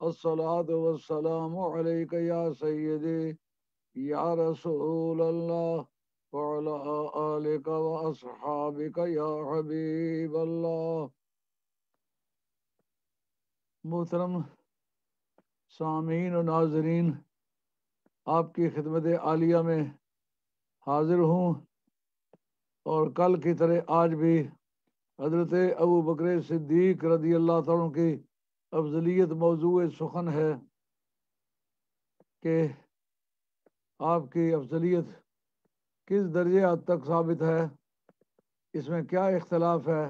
असलात या मोहतरम सामीन और नाजरीन आपकी खिदमत आलिया में हाजिर हूँ और कल की तरह आज भी हज़रत अबू बकर सिद्दीक रदी अल्लाह तु की अफजलियत मौजू सुखन है कि आपकी अफजलियत किस दर्जे हद तक साबित है? इसमें क्या इख्तलाफ है?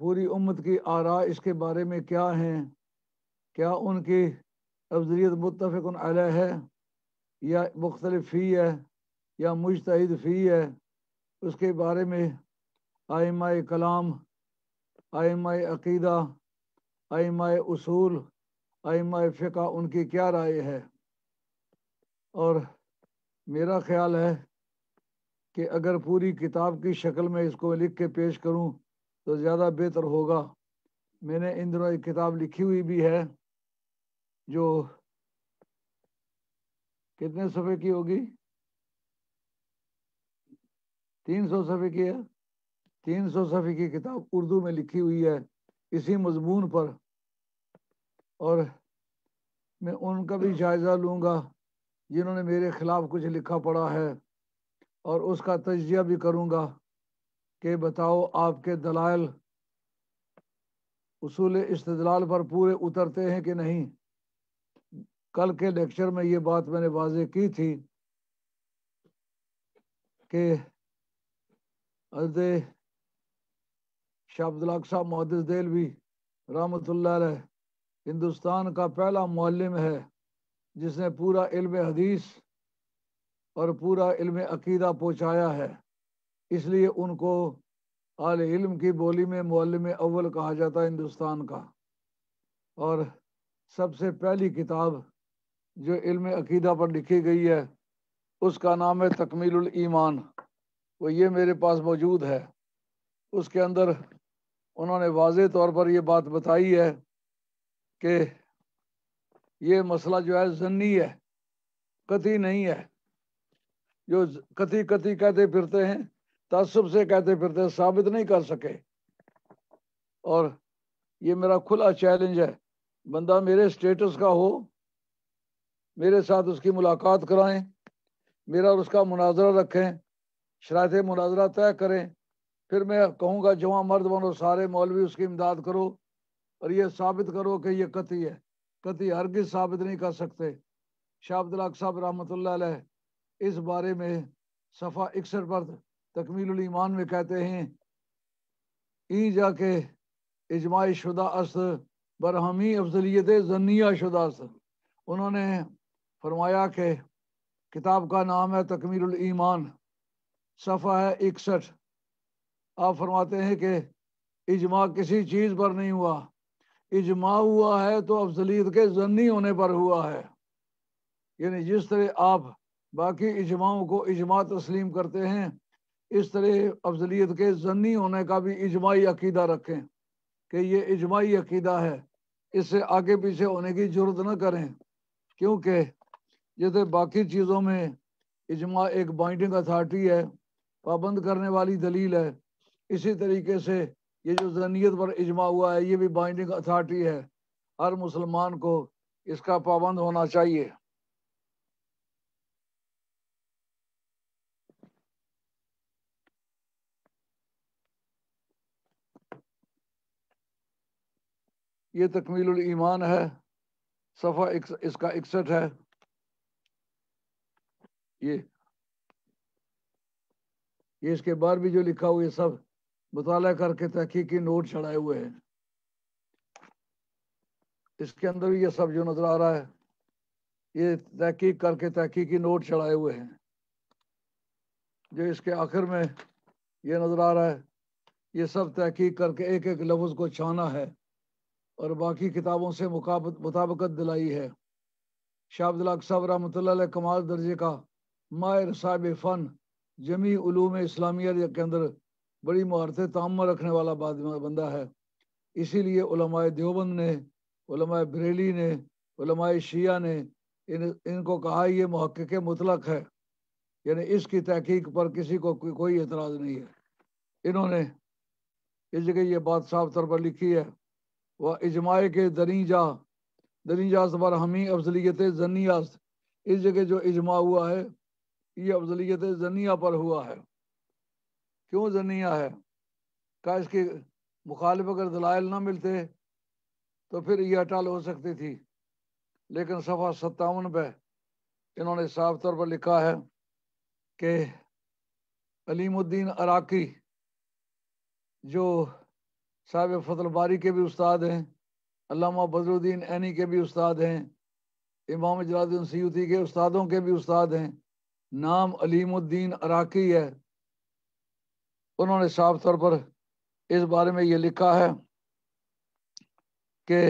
पूरी उम्मत की आरा इसके बारे में क्या हैं? क्या उनकी अफजलियत मुतफ़न मुतफ़ है या मुख्तलिफ़ फ़ी है या मुश्तद फ़ी है? उसके बारे में आइमा कलाम आइमा अकीदा आइमा उसूल आइमा फ़िका उनकी क्या राय है? और मेरा ख्याल है कि अगर पूरी किताब की शक्ल में इसको लिख के पेश करूँ तो ज़्यादा बेहतर होगा। मैंने इन दिनों एक किताब लिखी हुई भी है, जो कितने सफ़े की होगी? तीन सौ सफ़े की है? तीन सौ सफ़े की किताब उर्दू में लिखी हुई है, इसी मजमून पर। और मैं उनका भी जायज़ा लूँगा जिन्होंने मेरे ख़िलाफ़ कुछ लिखा पड़ा है और उसका तजिया भी करूँगा कि बताओ आपके दलाल उसूल इस्तलाल पर पूरे उतरते हैं कि नहीं? कल के लेक्चर में ये बात मैंने वाजे की थी कि शाह अब्दुल साहब मुहदस देलवी रहमत हिंदुस्तान का पहला मौलम है, जिसने पूरा इल्म हदीस और पूरा इल्म अकीदा पहुँचाया है। इसलिए उनको आल इल्म की बोली में मौलम अव्वल कहा जाता है हिंदुस्तान का। और सबसे पहली किताब जो इल्म अकीदा पर लिखी गई है, उसका नाम है तकमील ईमान। वो ये मेरे पास मौजूद है। उसके अंदर उन्होंने वाज तौर पर यह बात बताई है कि ये मसला जो है जन्नी है, कति नहीं है। जो कति कति कहते फिरते हैं, तसब से कहते फिरते हैं, साबित नहीं कर सके। और ये मेरा खुला चैलेंज है। बंदा मेरे स्टेटस का हो, मेरे साथ उसकी मुलाकात कराएँ, मेरा और उसका मुनाजरा रखें शरात मुनाजरा तय करें। फिर मैं कहूँगा, जवां मर्द बनो, सारे मौलवी उसकी इमदाद करो। और ये साबित करो कि ये कति है कति हरगिज साबित नहीं कर सकते। शाह अब्दुल साहब रहमत इस बारे में सफ़ा इकसठ पर तकमील ईमान में कहते हैं, ई जाके इजमाई शुदा अस्त, बरहमी अफजलियत जनिया शुदा अस्त। उन्होंने फरमाया कि किताब का नाम है तकमील ईमान। सफ़ा है इकसठ। आप फरमाते हैं कि इजमा किसी चीज़ पर नहीं हुआ। इजमा हुआ है तो अफजलियत के जन्नी होने पर हुआ है। यानी जिस तरह आप बाकी इजमाओं को इजमा तस्लीम करते हैं, इस तरह अफजलियत के जन्नी होने का भी इजमाही अकीदा रखें कि ये इजमाही अकीदा है। इससे आगे पीछे होने की ज़रूरत न करें, क्योंकि जैसे बाकी चीज़ों में इजमा एक बाइंडिंग अथॉरिटी है, पाबंद करने वाली दलील है, इसी तरीके से ये जो जनीत पर इजमा हुआ है, ये भी बाइंडिंग अथॉरिटी है। हर मुसलमान को इसका पाबंद होना चाहिए। ये तकमील ईमान है। सफ़ा इसका इकसठ है। ये ये इसके बाद भी जो लिखा हुआ ये सब मुताला करके तहकीकी नोट चढ़ाए हुए हैं। इसके अंदर भी ये सब जो नज़र आ रहा है, ये तहकीक करके तहकीकी नोट चढ़ाए हुए हैं। जो इसके आखिर में ये नज़र आ रहा है, ये सब तहकीक करके एक एक लफ्ज़ को छाना है और बाकी किताबों से मुताबकत दिलाई है। शाहब्दुल्ला साहब रहमत कमाल दर्जे का मायर साहिब फ़न जमी उलूम इस्लामिया के अंदर बड़ी महारत ताम रखने वाला बंदा है। इसीलिए उलमाए देवबंद ने उलमाए बरेली ने उलमाए शिया ने इन इनको कहा ये महक्क मुतलक है। यानी इसकी तहकीक पर किसी को को, कोई एतराज़ नहीं है। इन्होंने इस जगह ये बात साफ़ तौर पर लिखी है वह इजमाए के दरीजा दरीजात पर हमी अफजलियत जनियात इस जगह जो इजमा हुआ है ये अफजलियत जनिया पर हुआ है। क्यों जनिया है? का इसके मुखालिफ अगर दलाइल ना मिलते तो फिर ये अटल हो सकती थी। लेकिन सफ़ा सत्तावन पे इन्होंने साफ़ तौर पर लिखा है कि अलीमुद्दीन अराकी, जो साहब फतलबारी के भी उस्ताद हैं, अल्लामा बदरुद्दीन ऐनी के भी उस्ताद हैं, इमाम जलादुद्दीन सयूती के उस्तादों के भी उस्ताद हैं, नाम अलीमुद्दीन अराकी है। उन्होंने साफ़ तौर पर इस बारे में ये लिखा है कि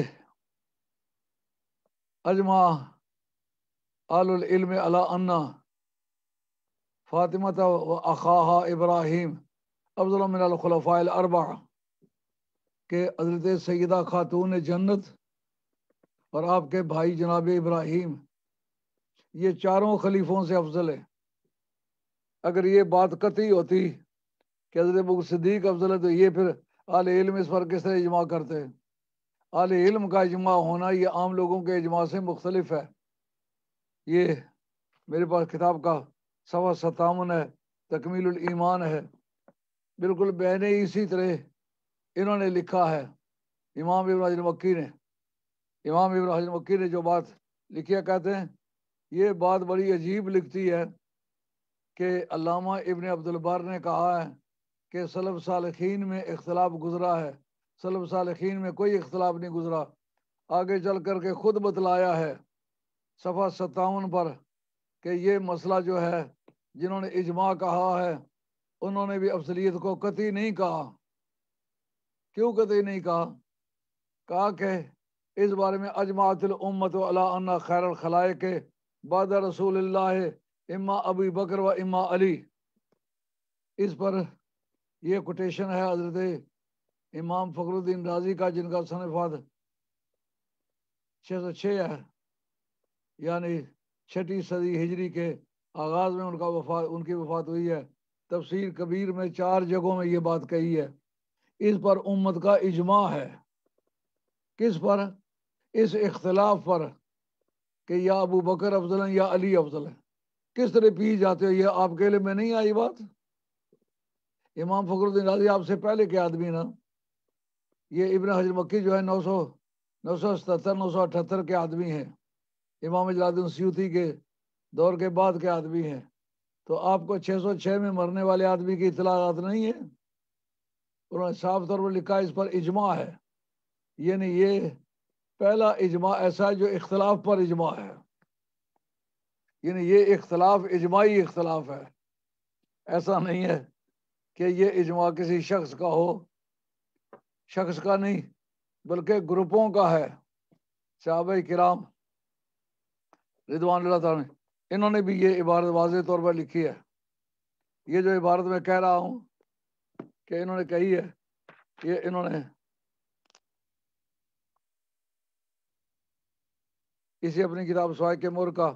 अजमा आलम अला अन्ना फ़ातिमत व अखाहा इब्राहिम अफजलखलफ़ाइल अरबा के हज़रत सैदा खातून जन्नत और आपके भाई जनाब इब्राहिम, ये चारों खलीफों से अफजल है। अगर ये बात कती होती कि हज़रत सदीक अफजल है तो ये फिर आल इल्म इस पर किस तरह इजमा करते हैं। आल इल्म का इजमा होना ये आम लोगों के इजमा से मुख्तलिफ़ है। ये मेरे पास किताब का सवा सतावन है तकमील ईमान है। बिल्कुल बहने इसी तरह इन्होंने लिखा है। इमाम इब्राहिम मक्की ने, इमाम इब्राहिम मक्की ने जो बात लिखी है, कहते हैं, ये बात बड़ी अजीब लिखती है कि अल्लामा इबन अब्दुलबार ने कहा है कि सलब सालखीन में इख्तलाफ गुजरा है। सलब सालखीन में कोई इख्तलाफ नहीं गुजरा। आगे चल कर के खुद बतलाया है सफ़ा सत्तावन पर कि ये मसला जो है, जिन्होंने इजमा कहा है, उन्होंने भी अफसलियत को कती नहीं कहा। क्यों कती नहीं कहा? कहा कि इस बारे में अजमातुल उम्मत अला खैर खलाए के बाद रसूल इमा अबी बकर व इमा अली। इस पर यह कोटेशन है हज़रत इमाम फखरुद्दीन राज़ी का, जिनका सनफाद छः सौ छः है। यानी छठी सदी हिजरी के आगाज़ में उनका वफात उनकी वफात हुई है। तफसीर कबीर में चार जगहों में ये बात कही है। इस पर उम्मत का इजमा है। किस पर? इस इख्तलाफ पर कि या अबू बकर अफजल या अली अफजल है। किस तरह पी जाते हो? ये आपके लिए में नहीं आई बात? इमाम फखरुद्दीन राज़ी आपसे पहले के आदमी ना, ये इबन हजर मक्की जो है नौ सौ नौ सौ सतर नौ सौ अठहत्तर के आदमी हैं। इमाम जलादुल सयूती के दौर के बाद के आदमी हैं। तो आपको 606 में मरने वाले आदमी की इतलात नहीं है? उन्होंने साफ़ तौर पर लिखा इस पर इजमा है। ये नहीं ये पहला इजमा ऐसा है जो इख्तलाफ पर इजमा है। यानी ये इख्तलाफ इजमाही इख्तलाफ है। ऐसा नहीं है कि ये इजमा किसी शख्स का हो। शख्स का नहीं, बल्कि ग्रुपों का है। साहब कराम रिदवान ने, इन्होंने भी ये इबारत वाज तौर पर लिखी है। ये जो इबारत मैं कह रहा हूँ कि इन्होंने कही है, ये इन्होंने इसी अपनी किताब स्वाय के मोर का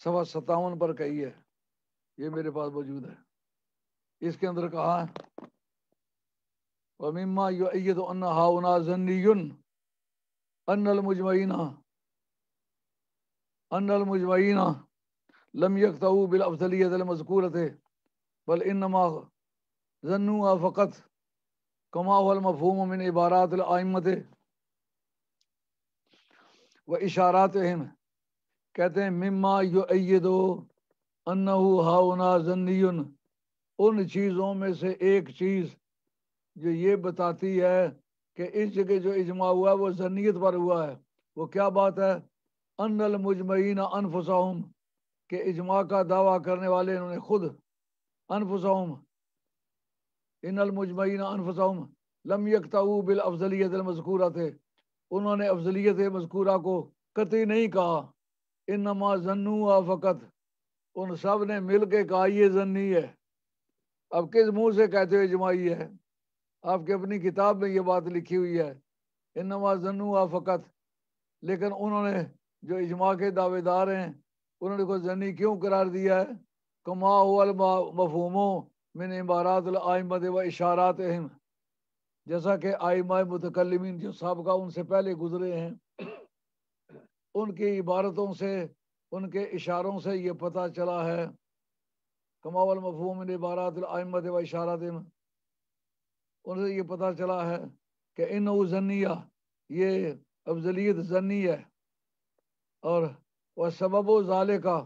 सवा सत्तावन पर कही है। ये मेरे पास मौजूद है। इसके अंदर कहा वमिम्मा युअय्यद अन्न हाउना जन्नियुन, अन्नल मुजमईना अन्नल मुजमईना, लम यक्तऊ बिल अफजलियत अल मज़कूरत बल इन्नमा जन्नु फ़कत कमावल मफहूम मिन इबारात आइमत व इशारात कहते हैं, मिम्मा युअय्यदो अन्नहु हाउना जन्नियुन। उन चीज़ों में से एक चीज़ जो ये बताती है कि इस जगह जो इजमा हुआ है, वो जनीत पर हुआ है। वो क्या बात है? अनल मुजमईन अनफुसम के इजमा का दावा करने वाले इन्होंने खुद। अनफुसम इनल मुजमईन अनफुसम लम यकताऊ बिल अफजलियत मजकूरा थे उन्होंने अफजलियत मजकूरा को कति नहीं कहा। इन नमा जन्नू फ़कत उन सबने मिल के कहा, ये जन्नी है। अब किस मुँह से कहते हुए जमाई है? आपकी अपनी किताब में ये बात लिखी हुई है। इन नमा जन्नू फ़कत। लेकिन उन्होंने जो इजमा के दावेदार हैं, उन्होंने को जन्नी क्यों करार दिया है? कमा मफहूमो मिन इबारात आइमत व इशारात अहम जैसा कि आइमा मुतकलमिन जो सबका उनसे पहले गुजरे हैं, उनकी इबारतों से उनके इशारों से ये पता चला है। कमावल मफहूम इबारत व इशारात उनसे ये पता चला है कि इन जनिया ये अफजलियत जनी है। और वह सबब ज़ाले का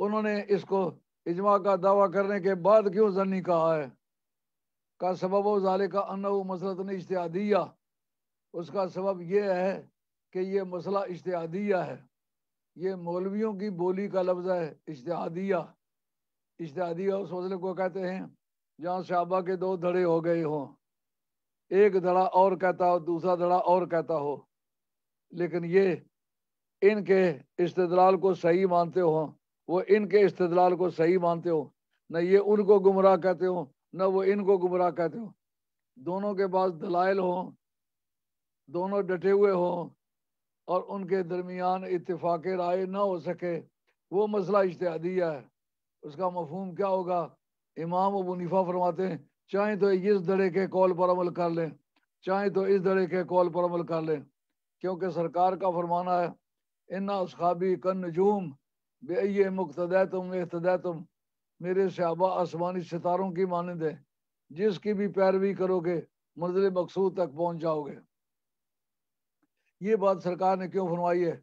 उन्होंने इसको इजमा का दावा करने के बाद क्यों जनी कहा है? का सबब ज़ाले का अन मसलत इश्तियादिया उसका सबब यह है कि ये मसला इश्तियादिया है। ये मौलवियों की बोली का लफ्ज़ है इश्तियादिया इश्तियादिया उस मसले को कहते हैं, जहाँ शाबा के दो धड़े हो गए हों। एक धड़ा और कहता हो, दूसरा धड़ा और कहता हो। लेकिन ये इनके इस्तदलाल को सही मानते हो, वो इनके इस्तदलाल को सही मानते हो। न ये उनको गुमराह कहते हो, न वो इनको गुमराह कहते हो। दोनों के पास दलाइल हो, दोनों डटे हुए हो और उनके दरमियान इतफाक राय ना हो सके, वो मसला इश्तिहादिया है। उसका मफहूम क्या होगा? इमाम अबू निफा फरमाते हैं, चाहे तो इस दड़े के कौल पर अमल कर लें, चाहे तो इस दड़े के कौल पर अमल कर लें, क्योंकि सरकार का फरमाना है, इन्ना उसखाबी कन नजूम, बे मुख्तद तुम एहतद तुम मेरे शहबा आसमानी सितारों की मानद है। जिसकी भी पैरवी करोगे, मंजिल मकसूद तक पहुँच जाओगे। ये बात सरकार ने क्यों फरमाई है?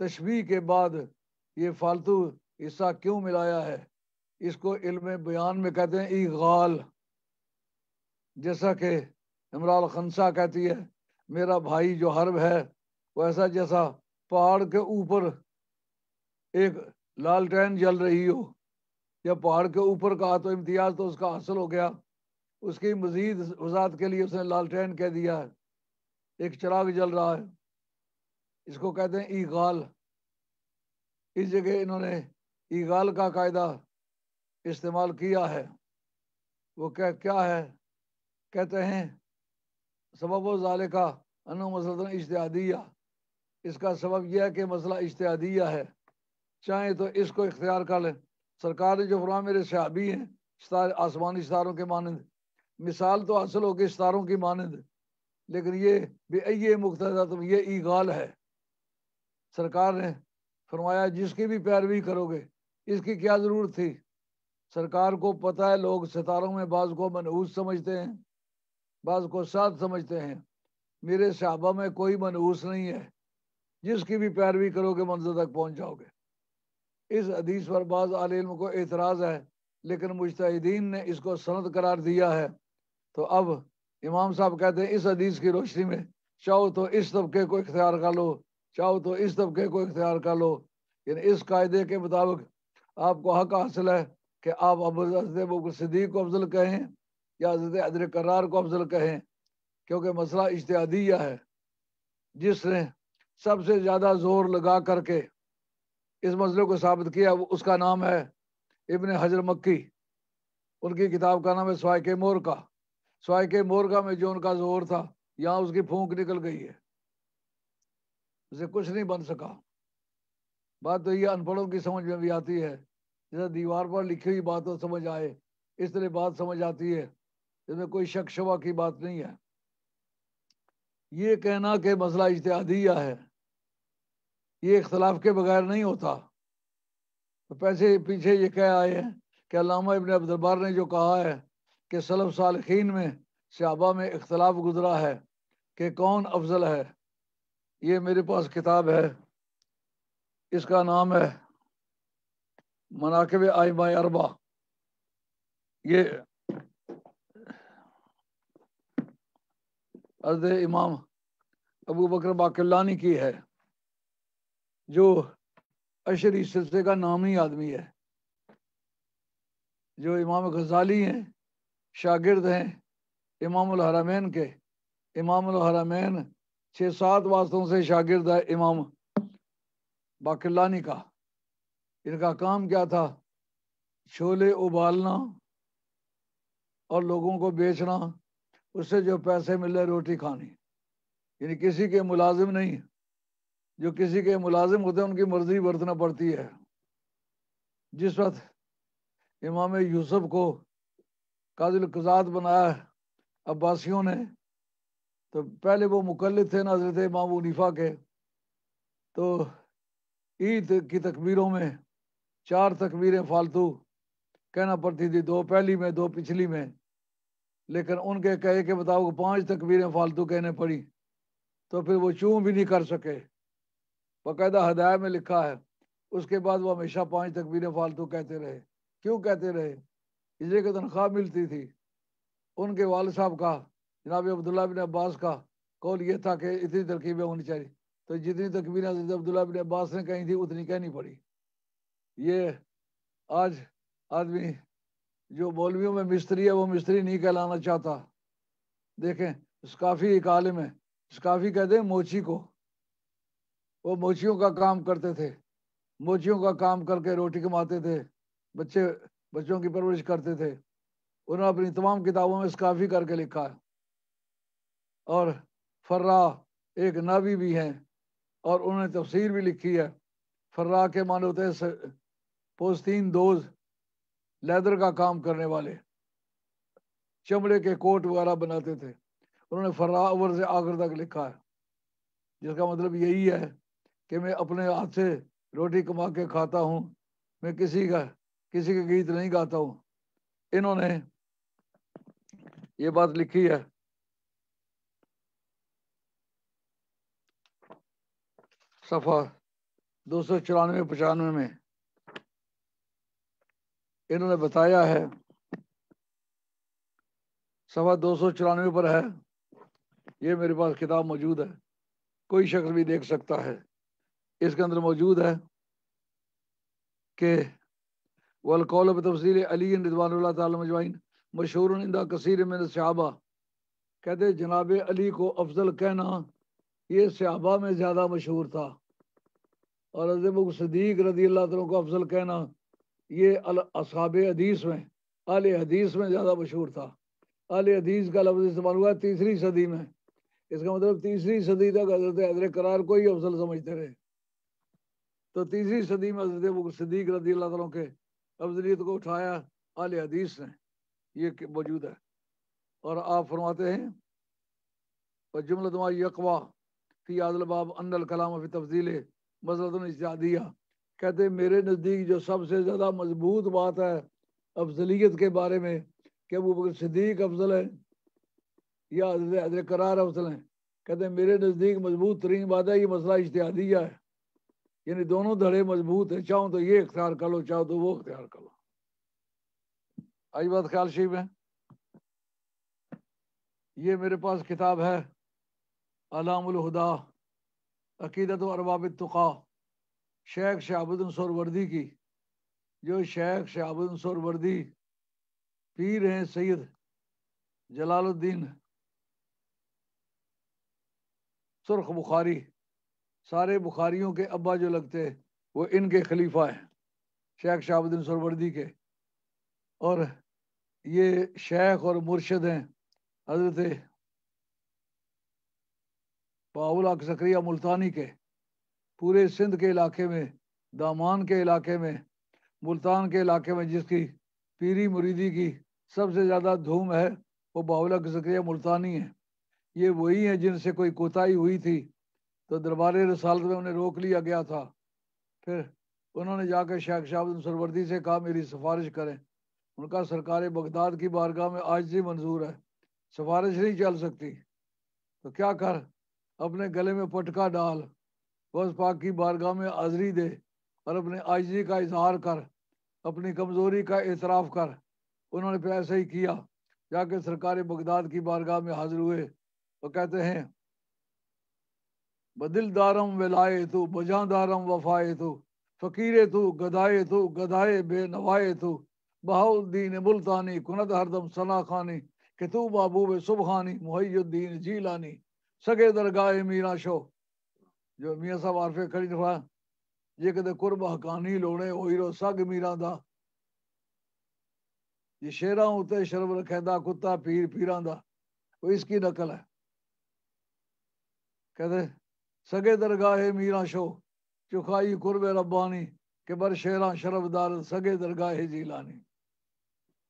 तशबी के बाद ये फालतू हिस्सा क्यों मिलाया है? इसको इल्म बयान में कहते हैं ईगाल जैसा कि इमराल खनसा कहती है, मेरा भाई जो हर्ब है वैसा जैसा पहाड़ के ऊपर एक लालटेन जल रही हो। या पहाड़ के ऊपर कहा तो इम्तियाज़ तो उसका हासिल हो गया। उसकी मजीद वजात के लिए उसने लालटेन कह दिया है। एक चिराग जल रहा है। इसको कहते हैं ईगाल। इस जगह इन्होंने ईगाल का कायदा इस्तेमाल किया है। वो क्या क्या है? कहते हैं, सबब वाले का अनु इश्तियादिया इसका सबब यह है कि मसला इश्तियादिया है। चाहे तो इसको इख्तियार कर लें। सरकार ने जो फरमा मेरे सहाबी हैं आसमानी सितारों के मानंद। मिसाल तो हासिल होगी सितारों की मानंद। लेकिन ये ये मुख्तदा तुम ये ईगाल है। सरकार ने फरमाया, जिसकी भी पैरवी करोगे, इसकी क्या ज़रूरत थी? सरकार को पता है, लोग सितारों में बाज को मनहूस समझते हैं, बाज को साथ समझते हैं। मेरे शहाबा में कोई मनहूस नहीं है। जिसकी भी पैरवी करोगे, मंजिल तक पहुँच जाओगे। इस हदीस पर बाज आलम को एतराज़ है, लेकिन मुश्तिन ने इसको सनद करार दिया है। तो अब इमाम साहब कहते हैं, इस हदीस की रोशनी में चाहो तो इस तबके को इख्तियार कर लो, चाहो तो इस तबके को इख्तियार कर लो। यानी इस कायदे के मुताबिक आपको हक हासिल है कि आप अब हज़रत सदीक को अफजल कहें या हज़रत अदर करार को अफजल कहें, क्योंकि मसला इश्तियादिया है। जिसने सबसे ज़्यादा ज़ोर लगा करके इस मसले को साबित किया उसका नाम है इबन हजर मक्की। उनकी किताब का नाम है स्वाय मोर का। स्वाय के मोरका में जो उनका ज़ोर था, यहाँ उसकी फूंक निकल गई है। उसे कुछ नहीं बन सका। बात तो ये अनपढ़ों की समझ में भी आती है। जैसे दीवार पर लिखी हुई बात तो समझ आए, इस तरह बात समझ आती है इसमें कोई शक शवा की बात नहीं है। ये कहना कि मसला इजतहादिया है? ये इख्तलाफ के बगैर नहीं होता। तो पैसे पीछे ये कह आए हैं कि अलामा इबन अब्दुलबार ने जो कहा है कि सलफ सालखीन में शहाबा में इख्तलाफ गुजरा है कि कौन अफजल है? ये मेरे पास किताब है। इसका नाम है मनाकब आयमा अरबा। ये अर्द इमाम अबू बकर बाकिल्लानी की है, जो अशरी सिलसिले का नामी आदमी है, जो इमाम गजाली हैं शागिर्द हैं इमाम हरमैन के। इमाम हरमैन छः सात वास्तों से शागिर्द है इमाम बाकिल्लानी का। इनका काम क्या था? छोले उबालना और लोगों को बेचना, उससे जो पैसे मिल रोटी खानी। यानी किसी के मुलाजिम नहीं, जो किसी के मुलाजिम होते हैं, उनकी मर्ज़ी बरतना पड़ती है। जिस वक्त इमाम यूसुफ को काजिल कजात बनाया अब्बासियों ने। तो पहले वो मुकल थे ना हज़रत इमाम उनीफा के। तो ईद की तकबीरों में चार तकबीरें फालतू। कहना पड़ती थी, दो पहली में, दो पिछली में। लेकिन उनके कहे के मुताबिक पाँच तकबीरें फालतू कहने पड़ी। तो फिर वो चूँ भी नहीं कर सके। बाकायदा हदाय में लिखा है, उसके बाद वो हमेशा पाँच तकबीरें फालतू कहते रहे। क्यों कहते रहे? इसलिए की तनख्वाह मिलती थी। उनके वाल साहब का, जनाब अब्दुल्ला बिन अब्बास का कौल ये था कि इतनी तरकीबें होनी चाहिए। तो जितनी तकबीरें अब्दुल्ला बिन अब्बास ने कही थी, उतनी कहनी पड़ी। ये आज आदमी जो मौलवियों में मिस्त्री है, वो मिस्त्री नहीं कहलाना चाहता। देखें स्काफी एक आलिम है। स्काफी कहते हैं मोची को। वो मोचियों का काम करते थे। मोचियों का काम करके रोटी कमाते थे। बच्चे बच्चों की परवरिश करते थे। उन्होंने अपनी तमाम किताबों में स्काफी करके लिखा है। और फर्रा एक नाबी भी हैं और उन्होंने तफसीर भी लिखी है। फर्रा के माने होते हैं पोस्तीन दोज लेदर का काम करने वाले चमड़े के कोट वगैरह बनाते थे। उन्होंने फरावर से आखिर तक लिखा है, जिसका मतलब यही है कि मैं अपने हाथ से रोटी कमा के खाता हूँ, मैं किसी का किसी के गीत नहीं गाता हूँ। इन्होंने ये बात लिखी है। सफ़ा दो सौ चौरानवे पचानवे में इन्होंने बताया है। सवा दो सौ चौरानवे पर है। ये मेरे पास किताब मौजूद है। कोई शख्स भी देख सकता है। इसके अंदर मौजूद है कि वलकौल तफसील अली रिजवान मशहूर इंदा कसीर में सहाबा कहते जनाब अली को अफजल कहना ये सहाबा में ज़्यादा मशहूर था और अजब सदीक रदी अल्लाह को अफजल कहना ये असहाब हदीस में, आल हदीस में ज़्यादा मशहूर था। आल हदीस का लफ्ज़ इस्तेमाल हुआ तीसरी सदी में। इसका मतलब तीसरी सदी तक हज़रत हजर करार को ही अफजल समझते रहे। तो तीसरी सदी में हज़रत सदीक रदी अल्लाह के अफजलियत को उठाया, आल हदीस ने ये मौजूद है। और आप फरमाते हैं, और जुमला यकवा फ़ी आदलबाब अनल कलाम फ़ी तफजील मजलतन इजादिया कहते मेरे नज़दीक जो सबसे ज़्यादा मज़बूत बात है अफजलियत के बारे में, कि वो बकर सदीक अफजल है या हजर करार अफजल हैं? कहते मेरे नज़दीक मज़बूत तरीन बात है, ये मसला इश्तिहादिया है। यानी दोनों धड़े मज़बूत है, चाहो तो ये इख्तियार कर लो, चाहो तो वो इख्तियार कर लो। आई बात ख्याल शी है ये मेरे पास किताब है, अलामुल हुदा, अकीदत अरबाब तुक़ा, शेख शहाबुद्दीन सोरवर्दी की। जो शेख शहाबुद्दीन सोरवर्दी पीर हैं, सैयद जलालुद्दीन सुरख बुखारी। सारे बुखारियों के अब्बा जो लगते वो इनके खलीफा हैं, शेख शाहबुद्दीन सरवर्दी के। और ये शेख और मुर्शद हैं, हज़रत बाउला सकरिया मुल्तानी के। पूरे सिंध के इलाके में, दामान के इलाके में, मुल्तान के इलाके में जिसकी पीरी मुरीदी की सबसे ज़्यादा धूम है, वो बाउला सकरिया मुल्तानी है। ये वही हैं जिनसे कोई कोताही हुई थी तो दरबार रसालत में उन्हें रोक लिया गया था। फिर उन्होंने जाकर शेख शाहबुद्दीन सरवर्दी से कहा, मेरी सिफारिश करें। उनका सरकार बगदाद की बारगाह में आज ही मंजूर है। सिफारिश नहीं चल सकती। तो क्या कर? अपने गले में पटका डाल। बस पाक की बारगाह में हाजरी दे और अपने आजी का इजहार कर। अपनी कमज़ोरी का एतराफ़ कर। उन्होंने फिर ऐसा ही किया। जाके सरकार बगदाद की बारगाह में हाजिर हुए। तो कहते हैं बदिल दारम वेलाए तू बजा दारम वफाए तू फ़कीर तू गदाए तू गदाए बे नवाए तू बहाउद्दीन मुल्तानी कुनद हरदम सना खानी कि तू बाबूब सुबहानी, मुहैयुद्दीन जीलानी, सगे दरगाह मीरा शो। जो मियाँ साहब आरफे खड़ी दफ़ा जे कदे कुर्ब हकानी लोने ओहिरो सग मीरा दा। ये शेरा उते शरब रखेंदा, कुत्ता पीर पीरा दा। वो इसकी नकल है। कहते सगे दरगाह मीरा शो, चुखाई कुर्ब रब्बानी के बर शेरा शरबदार सगे दरगाह जीलानी।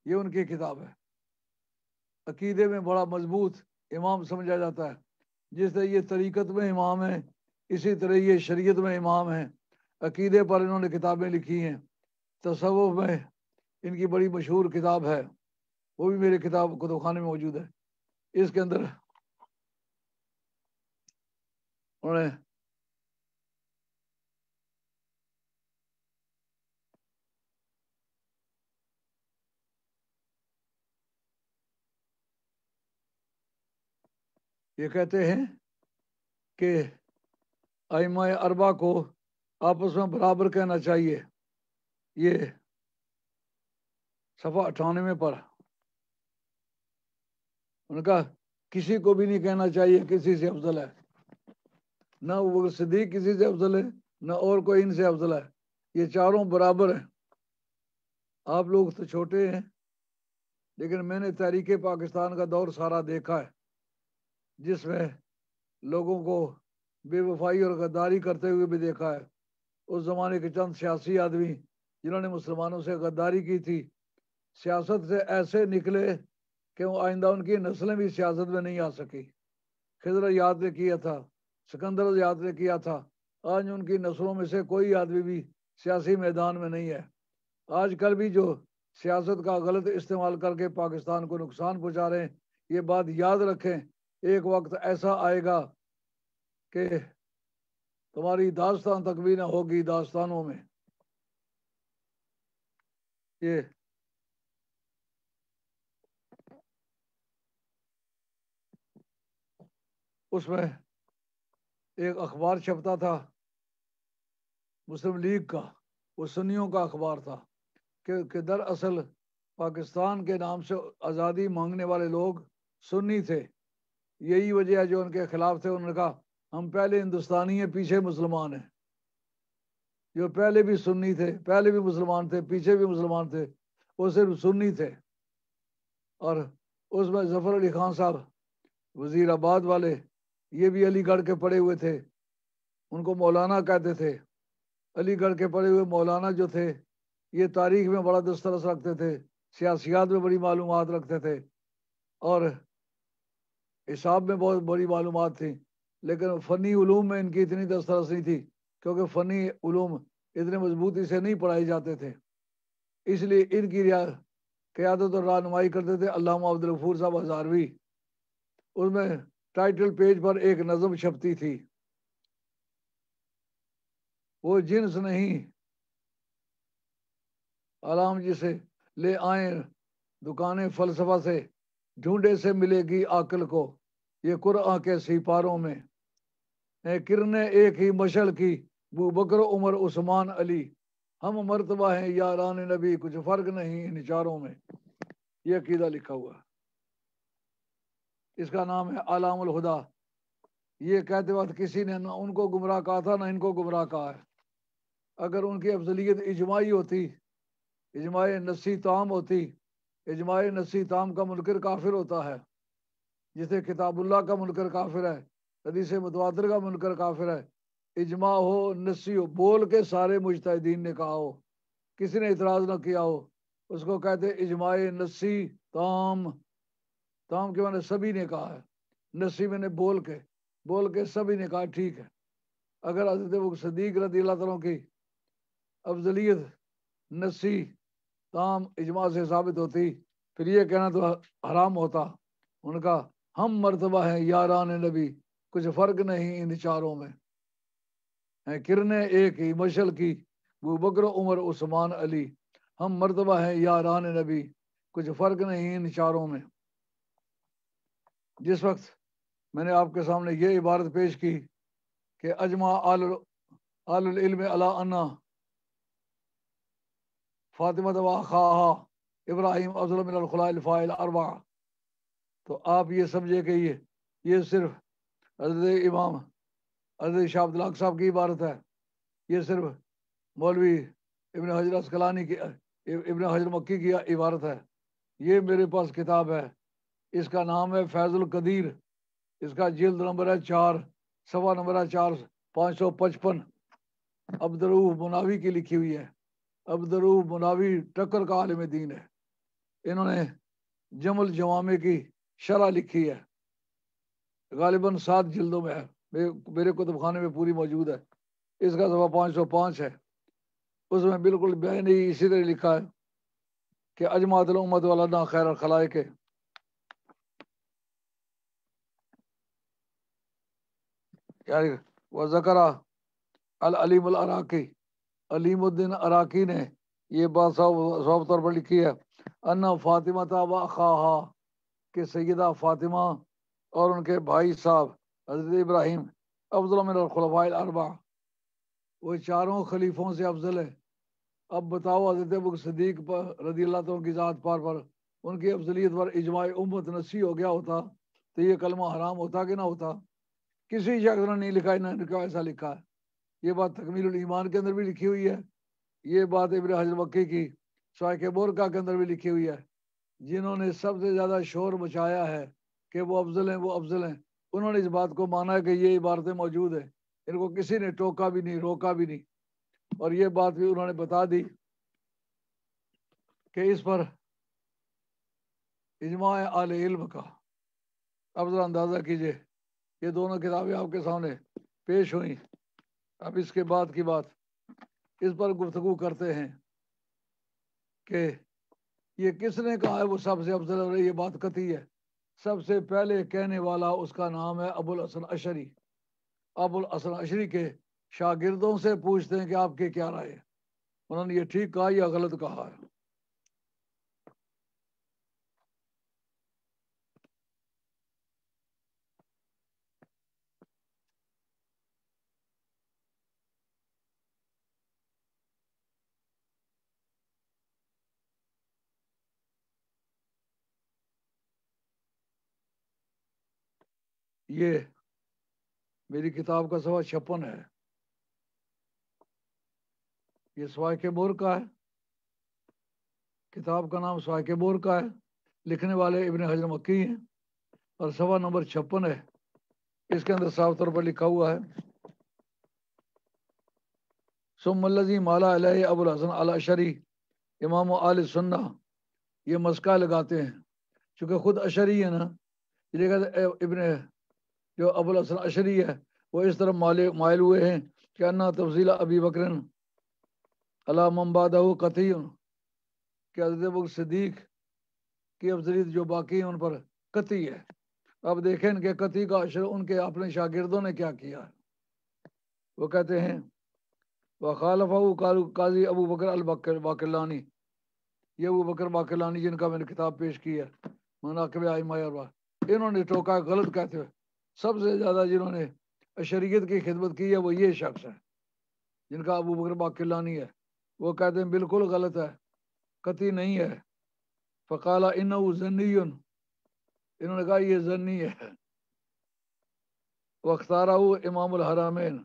ये उनकी किताब है। अकीदे में बड़ा मज़बूत इमाम समझा जाता है। जिस तरह ये तरीक़त में इमाम है, इसी तरह ये शरीयत में इमाम है। अकीदे पर इन्होंने किताबें लिखी हैं। तसवुफ में इनकी बड़ी मशहूर किताब है। वो भी मेरे किताब कुतुबखाने में मौजूद है। इसके अंदर उन्होंने ये कहते हैं कि आइमा अरबा को आपस में बराबर कहना चाहिए। ये सफ़ा अठानवे पर। उनका किसी को भी नहीं कहना चाहिए, किसी से अफजल है। न वो सदीक किसी से अफजल है, न और कोई इनसे अफजल है। ये चारों बराबर हैं। आप लोग तो छोटे हैं, लेकिन मैंने तहरीक पाकिस्तान का दौर सारा देखा है, जिसमें लोगों को बेवफाई और गद्दारी करते हुए भी देखा है। उस ज़माने के चंद सियासी आदमी, जिन्होंने मुसलमानों से गद्दारी की थी, सियासत से ऐसे निकले कि वो आइंदा उनकी नस्लें भी सियासत में नहीं आ सकी। खिजर याद ने किया था। सिकंदर याद ने किया था। आज उनकी नस्लों में से कोई आदमी भी सियासी मैदान में नहीं है। आजकल भी जो सियासत का गलत इस्तेमाल करके पाकिस्तान को नुकसान पहुँचा रहे हैं, ये बात याद रखें। एक वक्त ऐसा आएगा कि तुम्हारी दास्तान तक भी ना होगी दास्तानों में। ये उसमें एक अखबार छपता था मुस्लिम लीग का वो सुन्नियों का अखबार था कि, कि दरअसल पाकिस्तान के नाम से आज़ादी मांगने वाले लोग सुन्नी थे। यही वजह है जो उनके खिलाफ थे। उन्होंने कहा हम पहले हिंदुस्तानी हैं पीछे मुसलमान हैं। जो पहले भी सुन्नी थे पहले भी मुसलमान थे पीछे भी मुसलमान थे वो सिर्फ़ सुन्नी थे। और उसमें ज़फ़र अली खान साहब वजीराबाद वाले ये भी अलीगढ़ के पड़े हुए थे। उनको मौलाना कहते थे। अलीगढ़ के पढ़े हुए मौलाना जो थे, ये तारीख में बड़ा दस्तरस रखते थे, सियासियात में बड़ी मालूम रखते थे। और हिसाब में बहुत बड़ी मालूम थी, लेकिन फ़नी उलूम में इनकी इतनी दस्तरस नहीं थी, क्योंकि फ़नी उलूम इतने मजबूती से नहीं पढ़ाए जाते थे। इसलिए इनकी क्यादत और रहनुमाई करते थे अल्लाह अब्दुलगफूर साहब हजारवी उसमें टाइटल पेज पर एक नज़म छपती थी। वो जिन्स नहीं, आराम जी से ले आए दुकानें फलसफा से, ढूंढे से मिलेगी आकल को, ये कुरआ के सिपारों में। किरने एक ही मशल की बू बकर, उमर, उस्मान, अली। हम मरतबा हैं यारान नबी, कुछ फ़र्क नहीं इन चारों में। यह अकीदा लिखा हुआ इसका नाम है आलामुल हुदा। ये कहते वक्त किसी ने ना उनको गुमराह कहा था, ना इनको गुमराह कहा है। अगर उनकी अफजलियत इजमाही होती इजमाय नसी ताम होती इजमाय नसी ताम का मुनकर काफिर होता है, जिसे किताबुल्ला का मुनकर काफिर है, हदीस मतवादर का मुनकर काफिर है, इजमा हो नसी हो, बोल के सारे मुजतदीन ने कहा हो, किसी ने इतराज ना किया हो, उसको कहते इजमाय नसी ताम। ताम के मैंने सभी ने कहा है। नसी मैंने बोल के बोल के सभी ने कहा, ठीक है। अगर हज़रत सदीक रदी अल्लाह की अफजलियत नसी ताम, इजमा से साबित होती, फिर ये कहना तो हराम होता। उनका, हम मरतबा है यारान नबी, कुछ फ़र्क नहीं इन चारों में। है किरने एक ही, मशल की वो बकर, उमर, उस्मान, अली। हम मरतबा है यारान नबी, कुछ फ़र्क नहीं इन चारों में। जिस वक्त मैंने आपके सामने ये इबारत पेश की कि अजमा आल आल इल्म अला अन्ना, फातिमा खा इब्राहिम अफजल अरबा। तो आप ये समझे कि ये ये सिर्फ़ हज़रत इमाम, हज़रत शाह साहब की इबारत है। ये सिर्फ़ मौलवी इबन हजर असकलानी की, इबन हजर मक्की की इबारत है। ये मेरे पास किताब है। इसका नाम है फैजुल कदीर। इसका जिल्द नंबर है चार, सवा नंबर है चार, पाँच सौ पचपन। अब्दरूफ मुनावी की लिखी हुई है। अब्दरू मुनावी टक्कर का आलम दीन है। इन्होंने जमल जवामे की शरा लिखी है। गालिबा सात जिल्दों में है। मेरे कुतुब खाने में पूरी मौजूद है। इसका सवा पाँच सौ पाँच है। उसमें बिल्कुल बहन ही इसी तरह लिखा है कि अजमात उम्मत वाला ना खैर खलाए के जकरा अल अलीम अराकी अलीमुद्दीन अराकी ने ये बात साफ़ तौर पर लिखी है। अन्ना फातिमा व खाहा कि सैदा फातिमा और उनके भाई साहब, हज़रत इब्राहिम, अफजल अरबा। वो चारों खलीफों से अफजल है। अब बताओ, हज़रत सदीक पर रदी अल्लाह की ज़ात पार पर उनकी अफजलियत पर इजमा उम्मत नसी हो गया होता तो ये कलमा हराम होता कि ना होता? किसी शख्स ने नहीं लिखा इन्होंने क्यों ऐसा लिखा। है ये बात तकमील ईमान के अंदर भी लिखी हुई है। ये बात इब्र हजर मक्की की शायक बोरका के अंदर भी लिखी हुई है। जिन्होंने सबसे ज़्यादा शोर मचाया है कि वो अफजल हैं, वो अफजल हैं। उन्होंने इस बात को माना है कि ये इबारतें मौजूद है। इनको किसी ने टोका भी नहीं, रोका भी नहीं। और ये बात भी उन्होंने बता दी कि इस पर इजमा आल इल्म का अब अंदाज़ा कीजिए। ये दोनों किताबें आपके सामने पेश हुई। अब इसके बाद की बात। इस पर गुफ्तगु करते हैं कि ये किसने कहा है? वो सबसे अफजल और ये बात कती है। सबसे पहले कहने वाला उसका नाम है अबुल हसन अशरी। अबुल हसन अशरी के शागिर्दों से पूछते हैं कि आपके क्या राय है? उन्होंने ये ठीक कहा या गलत कहा है? ये मेरी किताब का सवा छप्पन है। ये स्वाय के बोर का है। किताब का नाम स्वाय के बोर का है। लिखने वाले इबन हजर मक्की हैं और सवा नंबर छप्पन है। इसके अंदर साफ़ तौर पर लिखा हुआ है सुमल्लजी माला अबुल हसन अला शरी इमाम आल सुन्ना। ये मस्का लगाते हैं। चूँकि खुद अशरी है ना, ये इबन जो अबुल हसन अशरी है, वो इस माले मायल हुए हैं कि अन्ना तफजील अबी बकर अला मम्बादा कती कि हज़रत सदीक की अफजलीत जो बाकी हैं उन पर कती है। अब देखें इनके कती का अशर उनके अपने शागिर्दों ने क्या किया। वो कहते हैं, व खालफा काजी अबू बकर अल ये अबू बकर बाकलानी जिनका मैंने किताब पेश की है, मनाकब आई माया इन्होंने टोका गलत कहते हुए सबसे ज़्यादा जिन्होंने शरीयत की खिदमत की है, वो ये शख्स है, जिनका अबू बकर बाकिलानी है। वो कहते हैं, बिल्कुल गलत है कति नहीं है। फ़काला इन जन्नी इन्होंने कहा, ये जन्नी है। वख्तारा इमाम हरामैन,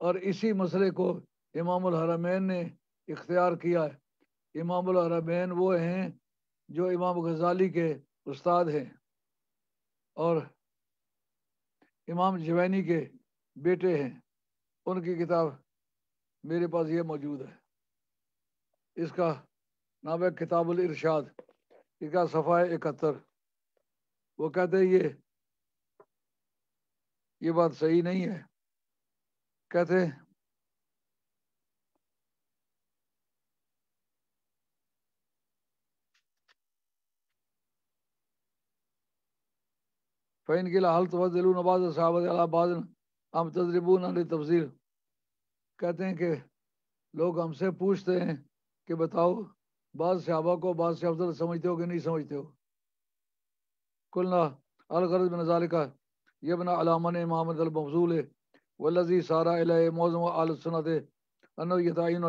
और इसी मसले को इमाम हरामैन ने इख्तियार किया है। इमाम हरामैन वो हैं, जो इमाम गजाली के उस्ताद हैं, और इमाम जवैनी के बेटे हैं। उनकी किताब मेरे पास ये मौजूद है। इसका नाम है किताबुल इरशाद। इसका सफ़ा है इकहत्तर। वो कहते हैं, ये ये बात सही नहीं है। कहते फ़ैन के हाल तवजलू नबाज साहबाज हम तजरबून तफसीर कहते हैं कि लोग हमसे पूछते हैं कि बताओ बाद सहाबा को बाद अफजल समझते हो कि नहीं समझते हो कुलना अलगरज बिन ज़ालिका ये बना अलामन इमाम मफजूल है वल्लजी सारा मौजम आल सुनत अन यताइन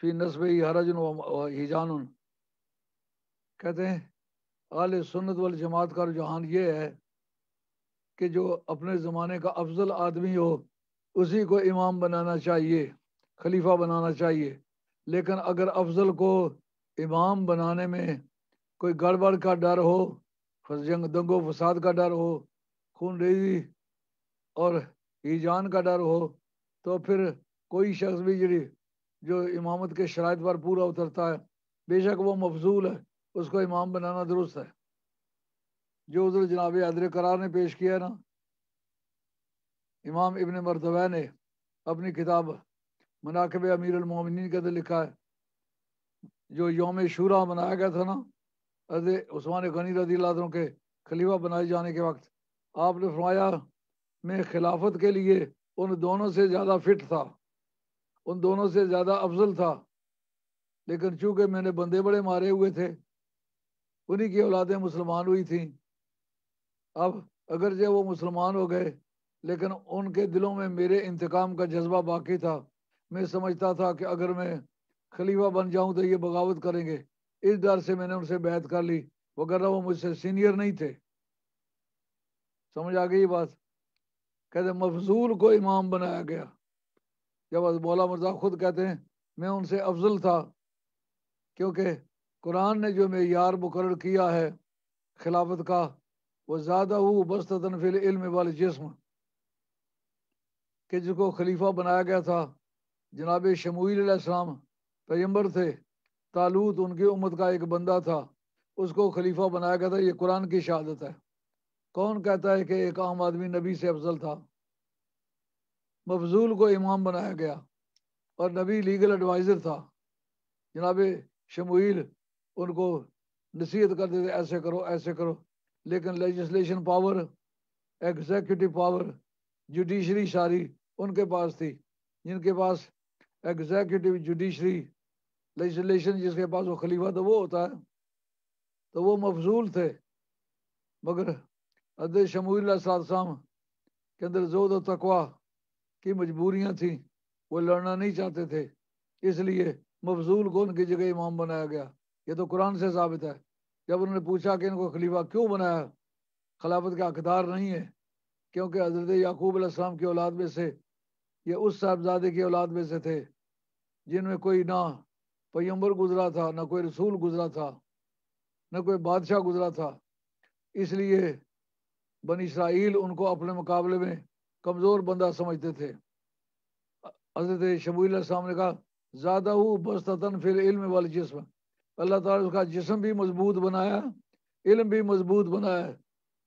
फ़ी नस्ब हरजन कहते हैं आल सुन्नत वाल जमात का रुझान ये है कि जो अपने ज़माने का अफजल आदमी हो, उसी को इमाम बनाना चाहिए, खलीफा बनाना चाहिए। लेकिन अगर अफजल को इमाम बनाने में कोई गड़बड़ का डर हो जंग दंगो फसाद का डर हो, खून रेजी और ईजान का डर हो तो फिर कोई शख्स भी जी जो इमामत के शरात पर पूरा उतरता है, बेशक वो मफजूल है। उसको इमाम बनाना दुरुस्त है। जो उधर जनाब अदर करार ने पेश किया ना, इमाम इबन मरतबा ने अपनी किताब मनाकब अमीर अलमोमिन के अंदर लिखा है। जो योम शूरा मनाया गया था ना अरे उस्मान गनी रदी लादरों के खलीफा बनाए जाने के वक्त, आपने फरमाया, मैं खिलाफत के लिए उन दोनों से ज़्यादा फिट था, उन दोनों से ज़्यादा अफजल था, लेकिन चूँकि मैंने बंदे बड़े मारे हुए थे उन्हीं की औलादें मुसलमान हुई थी। अब अगर जो वो मुसलमान हो गए, लेकिन उनके दिलों में मेरे इंतकाम का जज्बा बाकी था। मैं समझता था कि अगर मैं खलीफा बन जाऊँ तो ये बगावत करेंगे। इस डर से मैंने उनसे बैत कर ली, वगैरह वो मुझसे सीनियर नहीं थे। समझ आ गई बात? कहते, मफजूल को इमाम बनाया गया। जब मौला मरजा खुद कहते हैं, मैं उनसे अफजल था, क्योंकि कुरान ने जो मैार मुकर किया है, खिलाफत का, वो ज़्यादा हो बस्तन फिल इल्म वाले जिस्म। कि जिसको खलीफा बनाया गया था, जनाब शमूल पैम्बर थे, तालूत उनकी उम्मत का एक बंदा था, उसको खलीफा बनाया गया था, ये कुरान की शहादत है। कौन कहता है कि एक आम आदमी नबी से अफजल था? मफजूल को इमाम बनाया गया, और नबी लीगल एडवाइज़र था। जनाब शमूल उनको नसीहत करते थे ऐसे करो ऐसे करो। लेकिन legislation power executive power judiciary सारी उनके पास थी। जिनके पास एग्जीक्यूटिव जुडिशरी लेजिस्लेशन जिसके पास वो खलीफा तो वो होता है। तो वो मफजूल थे। मगर अद शमूल शाम के अंदर जोद और तकवा की मजबूरियाँ थीं, वो लड़ना नहीं चाहते थे। इसलिए मफजूल को उनकी जगह इमाम बनाया गया। ये तो कुरान से साबित है। जब उन्होंने पूछा कि इनको खलीफा क्यों बनाया? खिलाफत का हकदार नहीं है, क्योंकि हज़रत याकूब अलैहिस्सलाम की औलाद में से, ये उस साहबजादे की औलाद में से थे, जिनमें कोई ना पैम्बर गुजरा था, ना कोई रसूल गुजरा था, न कोई बादशाह गुजरा था। इसलिए बन इसराइल उनको अपने मुकाबले में कमज़ोर बंदा समझते थे। हज़रत शबूल ने कहा, ज़्यादा हूँ बस्तन फिर इल्म वाले जिसम। अल्लाह ताला उसका जिसम भी मज़बूत बनाया, इल्म भी मज़बूत बनाया।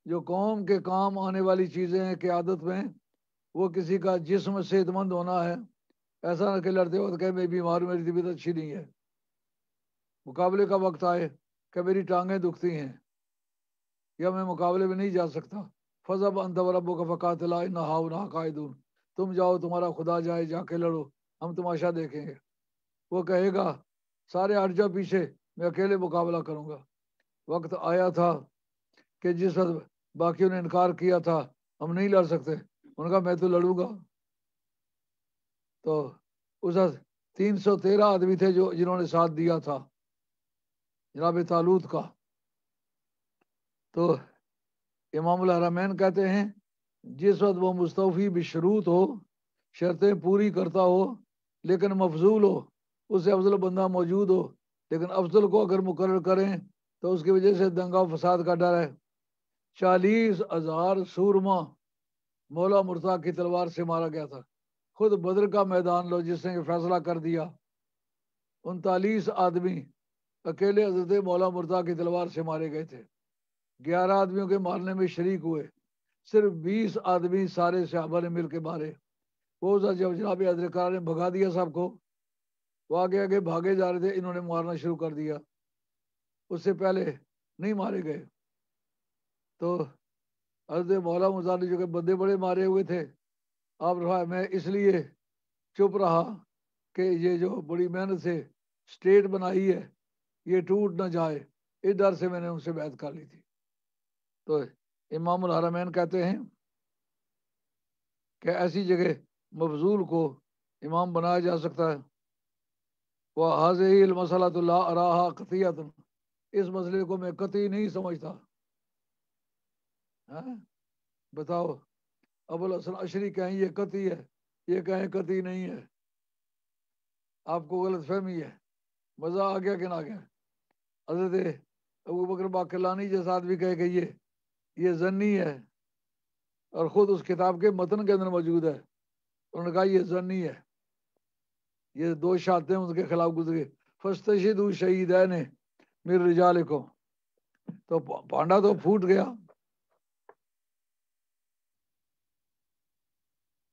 जो कौम के काम आने वाली चीज़ें हैं, क्यादत में, वो किसी का जिसम सेहतमंद होना है। ऐसा ना कि लड़ते वक्त कहे, मैं बीमार मेरी तबीयत अच्छी नहीं है। मुकाबले का वक्त आए कि मेरी टांगें दुखती हैं। या, मैं मुकाबले में नहीं जा सकता। फजब अंतबरबो का फ़कात ना ना कायदून। तुम जाओ, तुम्हारा खुदा जाए, जाके लड़ो, हम तमाशा देखेंगे। वो कहेगा, सारे हट जाओ पीछे मैं अकेले मुकाबला करूँगा। वक्त आया था कि जिस वक्त बाकियों ने इनकार किया था, हम नहीं लड़ सकते। उनका मैं तो लड़ूँगा। तो उस तीन सौ तेरह आदमी थे जो, जिन्होंने साथ दिया था, जनाब तालूत का। तो इमाम हरमैन कहते हैं, जिस वक्त वो मुस्तफ़ी बिशरूत हो, शर्तें पूरी करता हो, लेकिन मफजूल हो, उससे अफजल बंदा मौजूद हो लेकिन अफजल को अगर मुकर करें तो उसकी वजह से दंगा फसाद का डर है। चालीस हज़ार सूरमा मौला मुर्ता की तलवार से मारा गया था। खुद बदर का मैदान लो, जिसने ये फैसला कर दिया। उनतालीस आदमी अकेले हज़रत मौला मुर्ता की तलवार से मारे गए थे। ग्यारह आदमियों के मारने में शरीक हुए। सिर्फ़ बीस आदमी सारे सहाबा ने मिल के मारे। वो जब जनाब अदरकार ने भगा दिया सबको वो आगे आगे भागे जा रहे थे, इन्होंने मारना शुरू कर दिया। उससे पहले नहीं मारे गए। तो हज़रत मौला मुजानी जो के बंदे बड़े मारे हुए थे आप रहा मैं इसलिए चुप रहा कि ये जो बड़ी मेहनत से स्टेट बनाई है, ये टूट ना जाए। इस डर से मैंने उनसे बैत कर ली थी। तो इमाम हरमैन कहते हैं कि ऐसी जगह मफजूल को इमाम बनाया जा सकता है। वह हाजिल मसला अराहा इस मसले को मैं कति नहीं समझता। है? हाँ? बताओ। अबुल असल अशरी कहें, ये कति है। ये कहें कति नहीं है। आपको गलत फहमी है। मज़ा आ गया कि ना गया? हज़रत अबू बकर बाकलानी जैसा आदमी कहे कि ये ये जन्नी है और ख़ुद उस किताब के मतन के अंदर मौजूद है। उन्होंने कहा, ये जन्नी है। ये दो शातें उनके खिलाफ गुजरे फस्तशिद शहीद है ने मेरे रिजाले को तो पांडा तो फूट गया।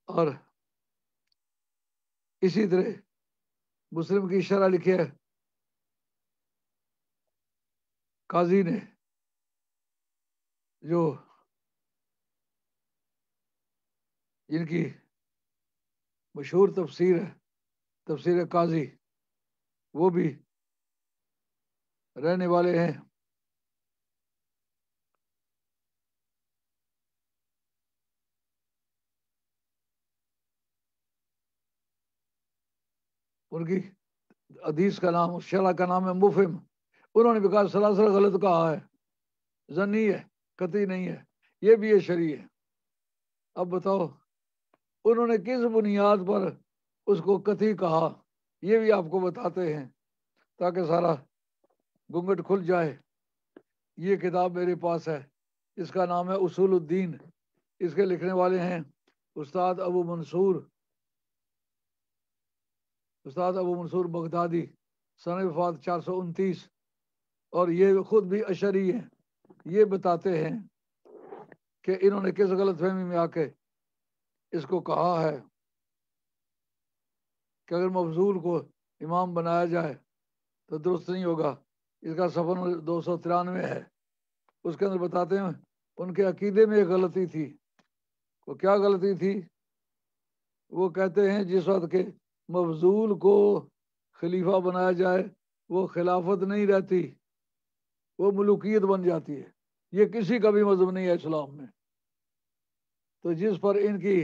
और इसी तरह मुस्लिम की शरा लिखे है। काजी ने जो जिनकी मशहूर तफसीर है तफसीर काजी, वो भी रहने वाले हैं। उनकी अदीस का नाम, शरा का नाम है मुफिम। उन्होंने भी कहा, सरासर गलत कहा है। जनी है कति नहीं है। ये भी ये शरी है। अब बताओ, उन्होंने किस बुनियाद पर उसको कथी कहा? ये भी आपको बताते हैं, ताकि सारा घूंघट खुल जाए। ये किताब मेरे पास है। इसका नाम है उसूलुद्दीन। इसके लिखने वाले हैं उस्ताद अबू मंसूर। उस्ताद अबू मंसूर बगदादी सन वफात चार सौ उनतीस। और ये खुद भी अशरी हैं। ये बताते हैं कि इन्होंने किस गलत फहमी में आके इसको कहा है? कि अगर मफजूल को इमाम बनाया जाए तो दुरुस्त नहीं होगा। इसका सफ़र दो सौ तिरानवे है। उसके अंदर बताते हैं, उनके अकीदे में एक गलती थी। वो क्या गलती थी? वो कहते हैं, जिस वक्त के मफजूल को खलीफा बनाया जाए, वो खिलाफत नहीं रहती। वो मलूकियत बन जाती है। ये किसी का भी मज़हब नहीं है इस्लाम में। तो जिस पर इनकी,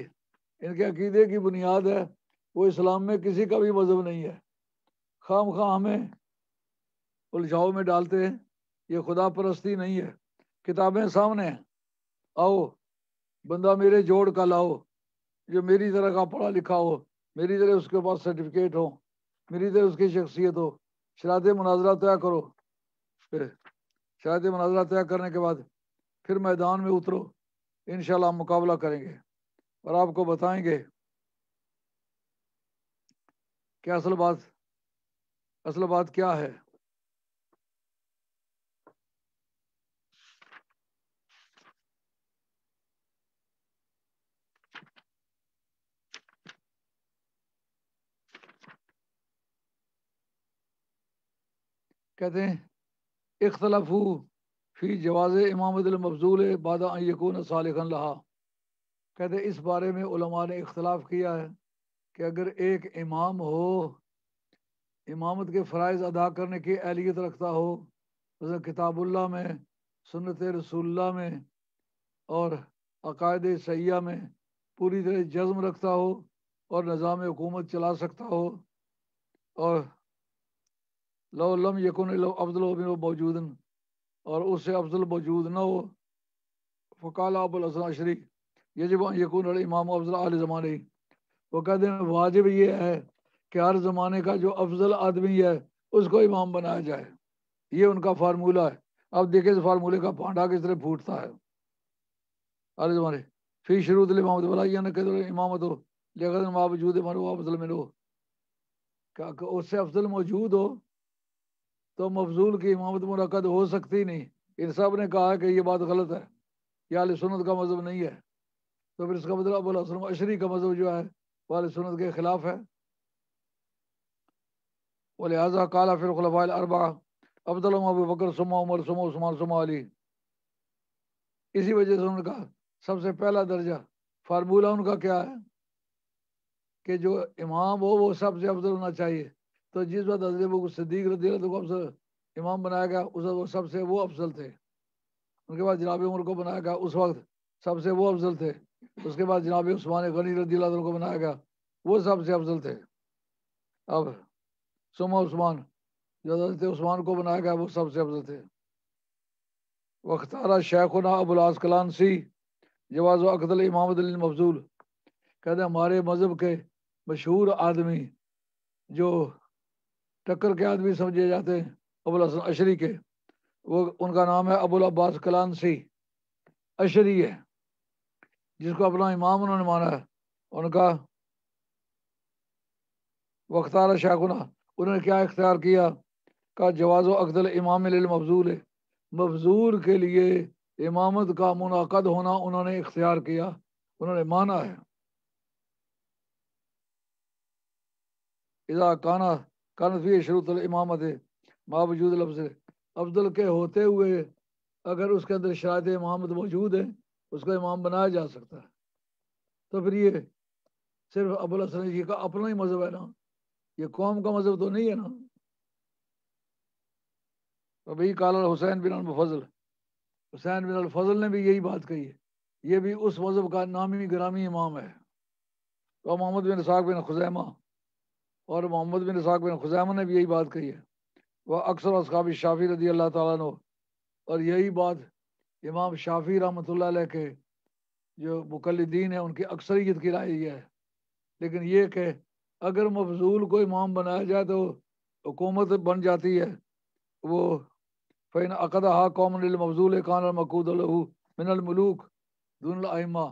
इनके अकीदे की बुनियाद है वो इस्लाम में किसी का भी मज़हब नहीं है। खाम खा हमें उलझाओ में डालते हैं। ये खुदा परस्ती नहीं है। किताबें सामने हैं। आओ, बंदा मेरे जोड़ का लाओ। जो मेरी तरह का पढ़ा लिखा हो, मेरी तरह उसके पास सर्टिफिकेट हो, मेरी तरह उसकी शख्सियत हो, शरात मुनाजरा तय करो। फिर शरात मुनाजरा तय करने के बाद फिर मैदान में उतरो। इन मुकाबला करेंगे और आपको बताएँगे क्या असल बात असल बात क्या है? कहते हैं, इख्तलाफू फ़ी जवाज़ इमामतमफजूल बाद यकून लहा। कहते इस बारे में उलमा ने इख्तलाफ किया है। कि अगर एक इमाम हो, इमामत के फ़रज़ अदा करने की अहलियत रखता हो, जैसे किताबुल्ला में सुनत रसुल्ला में और अकायद सैया में पूरी तरह जज्म रखता हो और निज़ाम हुकूमत चला सकता हो और लम यकुन लो अफजल मौजूद और उससे अफजल मौजूद न हो। फ़काल अबुल हसन अशरी ये जब यकून इमाम अफजल आल ज़माने। वो कहते हैं, वाजिब ये है कि हर ज़माने का जो अफजल आदमी है, उसको इमाम बनाया जाए। ये उनका फार्मूला है। अब देखे इस फार्मूले का पांडा किस तरह फूटता है। हर ज़माने फिर शुरू इमामत वाला ने कह इमामत हो। लेकिन अफजल में क्या उससे अफजल मौजूद हो तो मफजूल की इमामत मुनद हो सकती नहीं। इन सबने कहा कि ये बात गलत है। यह या सुनत का मज़हब नहीं है। तो फिर इसका मतलब अबुल अशरी का मज़हब जो है वाल सुनत के खिलाफ है। लिहाजा काला फिर खलफा अरबा अब्दुल अबू बकर सुमा उमर सुमा उस्मान सुमा अली। इसी वजह से उनका सबसे पहला दर्जा, फार्मूला उनका क्या है? कि जो इमाम हो, वो सबसे अफजल होना चाहिए। तो जिस वक्त हज़रत सदीक रदी को अफसर इमाम बनाया गया, उस वक्त वो सबसे वो अफजल थे। उनके बाद जनाब उमर को बनाया गया, उस वक्त सबसे वो अफजल थे। उसके बाद जनाब उस्मान गनी रदी को बनाया गया। वो सबसे अफजल थे। अब सुमा उस्मान, जो हज़रत उस्मान को बनाया गया, वो सबसे अफजल थे। वख्तारा शेखुना अबुल कलान सी जवाज़ अकदल इमाम मफजूल। कहते हमारे मज़हब के मशहूर आदमी, जो टक्कर के आदमी समझे जाते हैं, अबुल हसन अशरी के, वो उनका नाम है अबुल अब्बास कलानसी अशरी है। जिसको अपना इमाम उन्होंने माना है उनका वख्तार शाकुना। उन्होंने क्या इख्तियार किया? का जवाज़ अकदल इमाम मफजूल मफजूल के लिए इमामत का मुनद होना उन्होंने इख्तियार किया, उन्होंने माना है। इज़ा काना कानफी शरूत इमामत बावजूद लफ्ज़ अफजल के होते हुए अगर उसके अंदर शायद इमामत मौजूद है उसको इमाम बनाया जा सकता है। तो फिर ये सिर्फ़ अबुल हसन जी का अपना ही मज़हब है ना? ये कौम का मज़हब तो नहीं है ना? तो भाई काला हुसैन बिन फजल, हुसैन बिन फजल ने भी यही बात कही है। ये भी उस मज़हब का नामी ग्रामी इमाम है। तो मोहम्मद बिन साग बिन खुजैमा और मोहम्मद बिन साग बिन खुजैमा ने भी यही बात कही है। वह अक्सर असकाबी शाफी रदी अल्लाह तु और यही बात इमाम शाफी रहमत के जो मुकलदीन है, उनकी अक्सरियत की राय यह है। लेकिन ये कि अगर मफजूल को इमाम बनाया जाए तो हुकूमत बन जाती है। वो फ़ैन अकदा कौम मफजूल कान मकूद मिनलमलूक दुनमा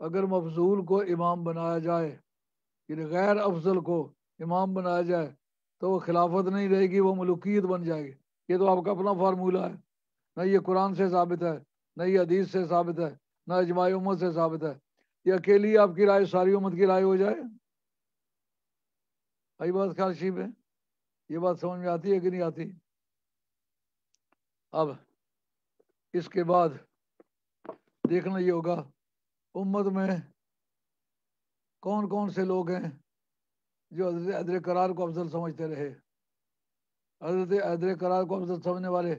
अगर मफजूल को इमाम बनाया जाए, यानी गैर अफजल को इमाम बनाया जाए तो वो खिलाफत नहीं रहेगी, वो मलुकियत बन जाएगी। ये तो आपका अपना फार्मूला है। न ये कुरान से साबित है, न ये हदीस से साबित है, न अजमाई उम्मत से साबित है। ये अकेली आपकी राय, सारी उम्मत की राय हो जाए। आई बात ख्याल है? ये बात समझ में आती है कि नहीं आती? अब इसके बाद देखना ये होगा, उम्मत में कौन कौन से लोग हैं जो अदर करार को अफजल समझते रहे? हज़रत अदर करार को अफजल समझने वाले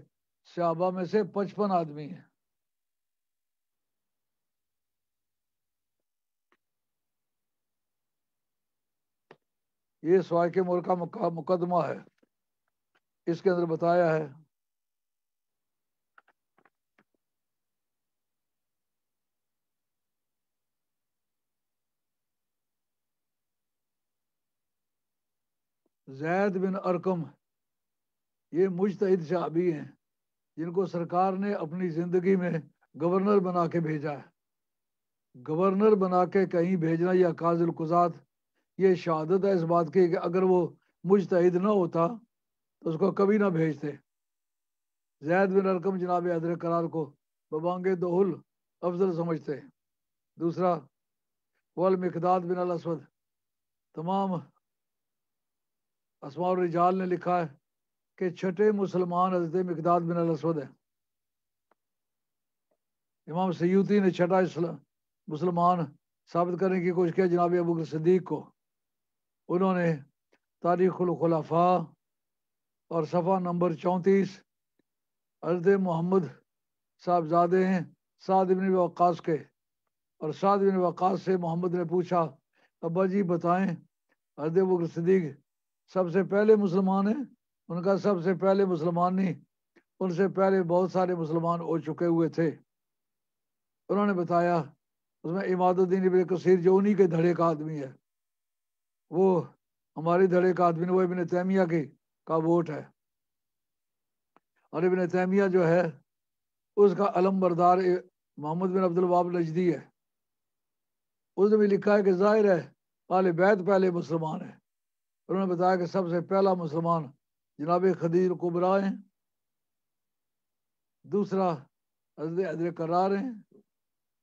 शहबा में से पचपन आदमी हैं। ये स्वाय के मोर का मुकदमा है। इसके अंदर बताया है। जैद बिन अरकम, ये मुश्तद शाबी हैं। जिनको सरकार ने अपनी ज़िंदगी में गवर्नर बना के भेजा है। गवर्नर बना के कहीं भेजना या काजिल कुजात, ये शहादत है इस बात की कि अगर वो मुश्तद ना होता तो उसको कभी ना भेजते। जैद बिन अरकम जनाब अदर करार को बबांगे दोहुल अफजल समझते। दूसरा, वल मकदाद बिन असवद। तमाम असमा रिजाल ने लिखा है कि छठे मुसलमान हज़रत मकदाद बिन असवद है। इमाम सयूती ने छठा मुसलमान साबित करने की कोशिश किया जनाब अबू सदीक को। उन्होंने तारीखुलखलाफा और सफ़ा नंबर चौंतीस हज़रत मोहम्मद साहबजादे हैं, साद बिन वक़ास के। और साद बिन वक़ास से मोहम्मद ने पूछा, अब्बा जी बताएँ, हज़रत अबू सदीक सबसे पहले मुसलमान है? उनका सबसे पहले मुसलमान नहीं, उनसे पहले बहुत सारे मुसलमान हो चुके हुए थे। उन्होंने बताया, उसमें इमादुद्दीन इबन कसीर जो उन्हीं के धड़े का आदमी है। वो हमारे धड़े का आदमी वो इबन तैमिया के का वोट है। और इबन तैमिया जो है, उसका अलम बरदार मोहम्मद बिन अब्दुल वाब नजदी है। उसने भी लिखा है कि ज़ाहिर है आल बैत पहले मुसलमान है। उन्होंने बताया कि सबसे पहला मुसलमान जनाब खदीर कुबरा हैं। दूसरा हज़रत अदर करार हैं।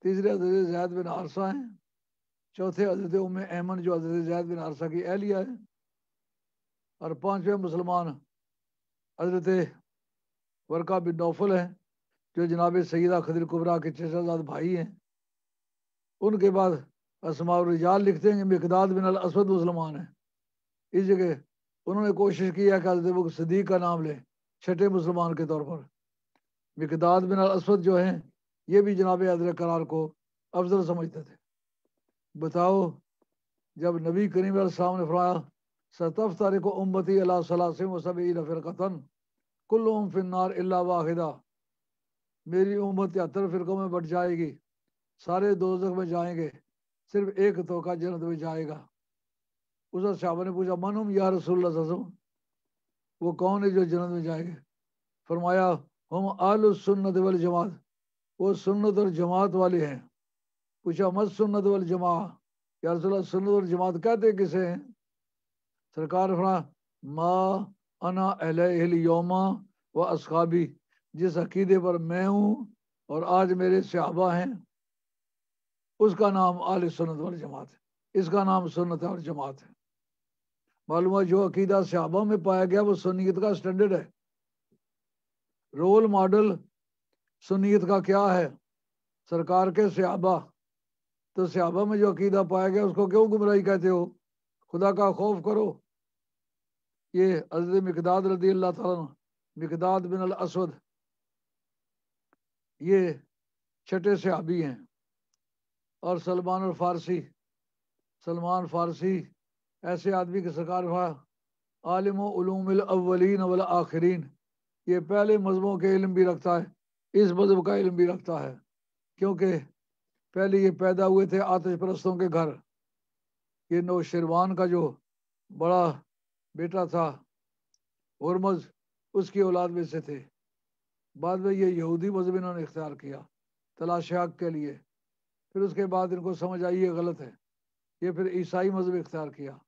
तीसरे हज़रत जैद बिन आरसा हैं। चौथे हज़रत उम अहमद, जो हज़रत जैद बिन आरसा की एहलिया है। और पाँचवें मुसलमान हज़रत वर्का बिन नौफल हैं, जो जनाब सईदा खदर कुबरा के चेजाद भाई हैं। उनके बाद असमाजाल लिखते हैं मकदाद बिन असद मुसलमान हैं। इस जगह उन्होंने कोशिश की है कि हज़रत सदीक का नाम लें, छठे मुसलमान के तौर पर। मकदाद बिन असवद जो हैं, ये भी जनाब अदर करार को अफजल समझते थे। बताओ, जब नबी करीम सामने फरमाया, सतफ तारीख उम्मती फ़िरकतन कुल फिन्नार अल्ला वाहिदा। मेरी उम्मत तिहत्तर फ़िरकों में बढ़ जाएगी, सारे दो में जाएँगे, सिर्फ़ एक तो का जन्नत में जाएगा। उस शाह ने पूछा मनम या रसूल वो कौन है जो जन्नत में जाएँगे? फरमाया, हम आल सुन्नत वाल जमात, वो सुन्नत और जमात वाले हैं। पूछा, मत सुन्नत वाल जमा या रसूल सुन्नत और जमात कहते किसे हैं? सरकार फरा माँ अना अहल योमा व असखाबी जिस अकीदे पर मैं हूँ और आज मेरे सहाबा हैं, उसका नाम आल सुन्नत वाल जमात है। इसका नाम सुन्नत और जमात है। मालूम है जो अकीदा सहाबा में पाया गया, वो सुनीत का स्टैंडर्ड है। रोल मॉडल सुनीत का क्या है? सरकार के सहाबा तो सहाबा में जो अकीदा पाया गया, उसको क्यों गुमराही कहते हो? खुदा का खौफ करो। ये अजद मकदाद रदी अल्लाह मकदाद बिन अल असद ये छठे सहाबी हैं। और सलमान और फारसी सलमान फारसी ऐसे आदमी की सरकार आलिम अव्वलीन वल आखिरीन, ये पहले मजहबों के इल्म भी रखता है, इस मज़हब का इल्म भी रखता है, क्योंकि पहले ये पैदा हुए थे आतिश परस्तों के घर। ये नौ शेरवान का जो बड़ा बेटा था, हरमज, उसकी औलाद में से थे। बाद में ये यहूदी मज़हब इन्होंने इख्तियार किया, तलाश के लिए। फिर उसके बाद इनको समझ आई ये गलत है। ये फिर ईसाई मज़हब इख्तियार किया।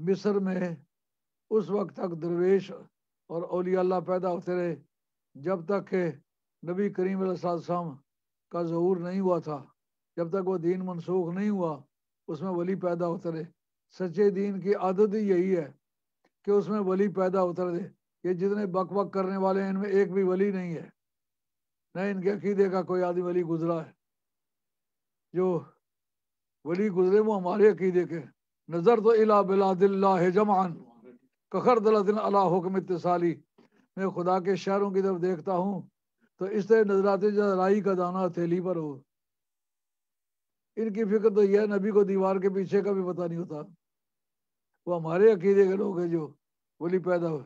मिस्र में उस वक्त तक दरवेश और अलिया पैदा होते रहे, जब तक के नबी करीम का जहूर नहीं हुआ था, जब तक वो दीन मनसूख नहीं हुआ, उसमें वली पैदा होते रहे। सच्चे दीन की आदत ही यही है कि उसमें वली पैदा होते रहे। ये जितने बक बक करने वाले हैं, इनमें एक भी वली नहीं है। न इनके अकीदे का कोई आदमी वली गुजरा है। जो वली गुजरे वो हमारे अकीदे के नज़र तो इला बिला जमान कखर दलादिन अला हुक्म इतसाली मैं खुदा के शहरों की तरफ़ देखता हूँ तो इस तरह नज़र आते जो राई का दाना थैली पर हो। इनकी फ़िक्र तो यह नबी को दीवार के पीछे का भी पता नहीं होता। वो हमारे अकीदे के लोग हैं जो बोली पैदा हुए।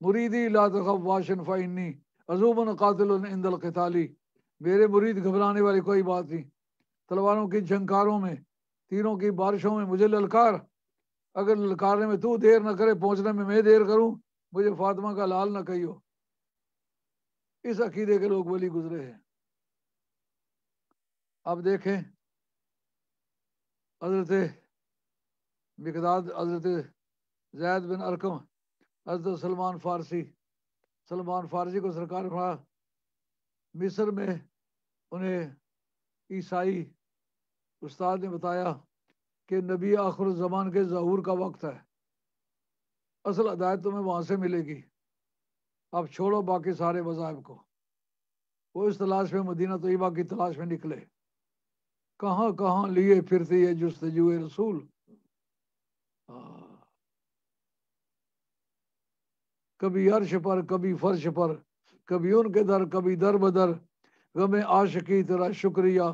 मुरीदी ला तखफ वाशन फ़ाइनी अजूबन कातिल इंदल कताली। मेरे मुरीद घबराने वाली कोई बात नहीं। तलवारों की झंकारों में तीरों की बारिशों में मुझे ललकार। अगर ललकारने में तू देर न करे, पहुँचने में मैं देर करूँ, मुझे फातिमा का लाल न कहियो। इस अकीदे के लोग वली गुजरे हैं। अब देखें, हज़रत मिकदाद, हज़रत जैद बिन अरकम, हज़रत सलमान फारसी। सलमान फारसी को सरकार मिस्र में उन्हें ईसाई उस्ताद ने बताया कि नबी आखिर ज़मान के जहूर का वक्त है। असल हदायत तुम्हें वहाँ से मिलेगी। अब छोड़ो बाकी सारे मजाहब को। वो इस तलाश में मदीना तयबा की तलाश में निकले। कहाँ कहाँ लिए फिरती है जस्तजु रसूल? कभी अर्श पर, कभी फर्श पर, कभी उनके दर, कभी दर बदर। गमे आशकी तेरा शुक्रिया।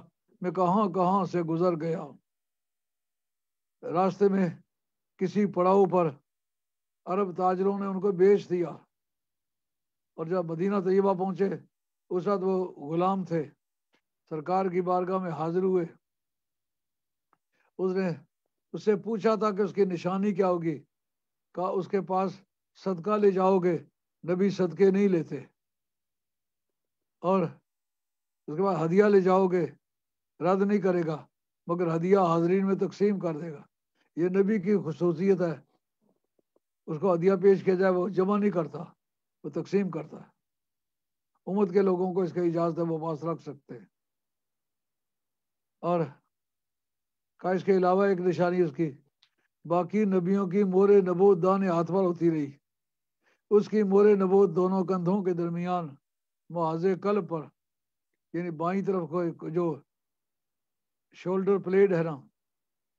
मैं कहाँ कहाँ से गुजर गया रास्ते में किसी पड़ाव पर अरब ताजरों ने उनको बेच दिया। और जब मदीना तयबा पहुँचे, उस वक्त वो गुलाम थे। सरकार की बारगाह में हाजिर हुए। उसने उससे पूछा था कि उसकी निशानी क्या होगी? कहा, उसके पास सदका ले जाओगे, नबी सदके नहीं लेते। और उसके बाद हदिया ले जाओगे रद्द नहीं करेगा, मगर हदिया हाजरीन में तकसीम कर देगा। ये नबी की खसूसियत है। उसको हदिया पेश किया जाए, वो जमा नहीं करता, वो तकसीम करता है। उम्मत के लोगों को इसका इजाज़त है, वो पास रख सकते हैं। और का इसके अलावा एक निशानी उसकी, बाकी नबियों की मोरे नबोद दान हाथ पर होती रही। उसकी मोरे नबोद दोनों कंधों के दरमियान मुआजे कल पर, यानी बाई तरफ़ को जो शोल्डर प्लेट है ना?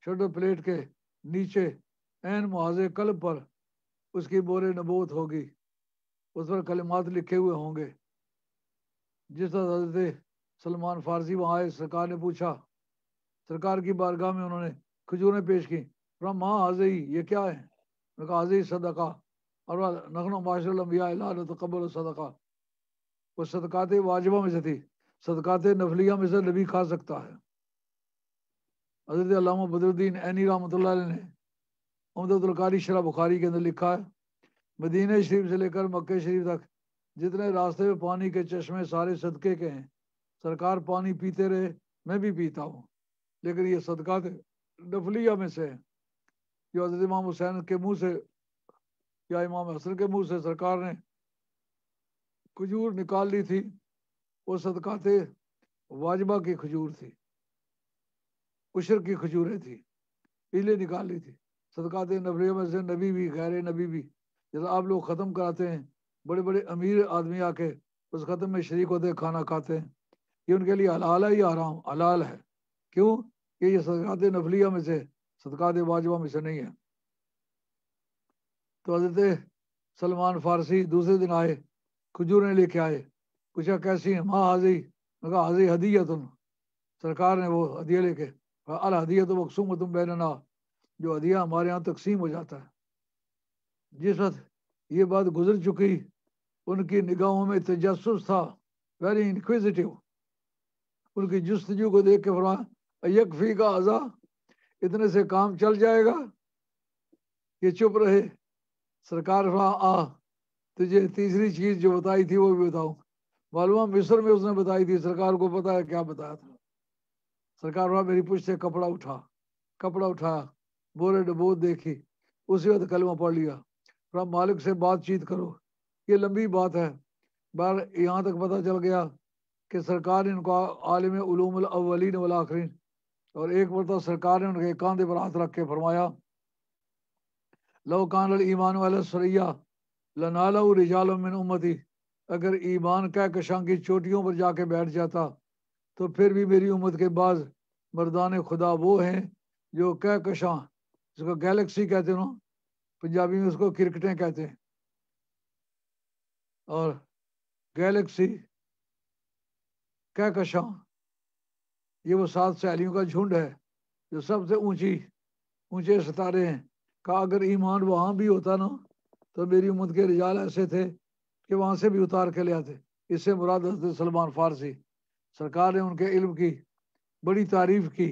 शोल्डर प्लेट के नीचे एन मुहाजे कल पर उसकी बोरे नबूत होगी। उस पर कलमात लिखे हुए होंगे। जिस तरह हज़रत सलमान फारसी वहाँ आए, सरकार ने पूछा, सरकार की बारगाह में उन्होंने खजूरें पेश की। माँ हाजी ये क्या है? उन्होंने कहा हाजी सदका। और नखनो माशरबिया तो कबल सदका। वो सदकात वाजबा में से थी। सदकात नफलिया में से नबी खा सकता है। हज़रत अलामा बदरुद्दीन ऐनी रहमत ने अमदुलकारी शरा बुखारी के अंदर लिखा है, मदीना शरीफ से लेकर मक्के शरीफ तक जितने रास्ते में पानी के चश्मे सारे सदक़े के हैं, सरकार पानी पीते रहे, मैं भी पीता हूँ। लेकिन ये सदका नफलिया में से जो हज़रत इमाम हुसैन के मुँह से या इमाम हसन के मुँह से सरकार ने खजूर निकाल ली थी, वो सदकात वाजबा की खजूर थी। उशर की खजूरें थी इसलिए निकाल ली थी। सदकात नबरियों में से नबी भी, गैर नबी भी। जैसे आप लोग ख़त्म कराते हैं बड़े बड़े अमीर आदमी आके उस ख़त्म में शरीक होते खाना खाते हैं। ये उनके लिए हलाल है, या आराम हलाल है। क्यों? कि ये सदकात नफलिया में से, सदकात वाजबा में से नहीं है। तो हज़रत सलमान फारसी दूसरे दिन आए, खजूरें लेके आए। पूछा, कैसी है? माँ हाजी कहा हाजी तुम सरकार ने वो हदिया लेके अल हदियत तो मकसूम तुम बैनना जो हदिया हमारे यहाँ तकसीम हो जाता है। जिस वक्त ये बात गुजर चुकी, उनकी निगाहों में तजस था वेरी इनक्विजिटिव उनकी जस्तजू को देख के फरमाया यकफी का अज़ा, इतने से काम चल जाएगा, ये चुप रहे। सरकार आ तुझे तीसरी चीज़ जो बताई थी वो भी बताऊँ। मालूम मिस्र में उसने बताई थी, सरकार को पता है, क्या बताया था। सरकार वहाँ मेरी पुष्ट से कपड़ा उठा, कपड़ा उठाया बोरे डबोत देखी, उसी वक्त कलमा पढ़ लिया। फिर मालिक से बातचीत करो, ये लंबी बात है। बार यहाँ तक पता चल गया कि सरकार ने इनको आलिम अवलिन वाल आखिरीन। और एक मरतब सरकार ने उनके कांधे पर हाथ रख के फरमाया, लो कान ईमान वाला सरैया लनाला रिजाल मिन उम्मती। अगर ईमान कह कशां की चोटियों पर जाके बैठ जाता तो फिर भी मेरी उम्मत के बाद मर्दान खुदा वो हैं जो कह कशां, जिसको गैलेक्सी कहते हैं ना, पंजाबी में उसको क्रिकेटें कहते हैं। और गैलेक्सी, कह कशां, ये वो सात सहेलियों का झुंड है जो सबसे ऊँची, ऊँचे सितारे हैं। का अगर ईमान वहाँ भी होता ना तो मेरी उम्मत के रिजाल ऐसे थे कि वहाँ से भी उतार के ले आते। इससे मुराद सलमान फारसी। सरकार ने उनके इल्म की, बड़ी तारीफ़ की।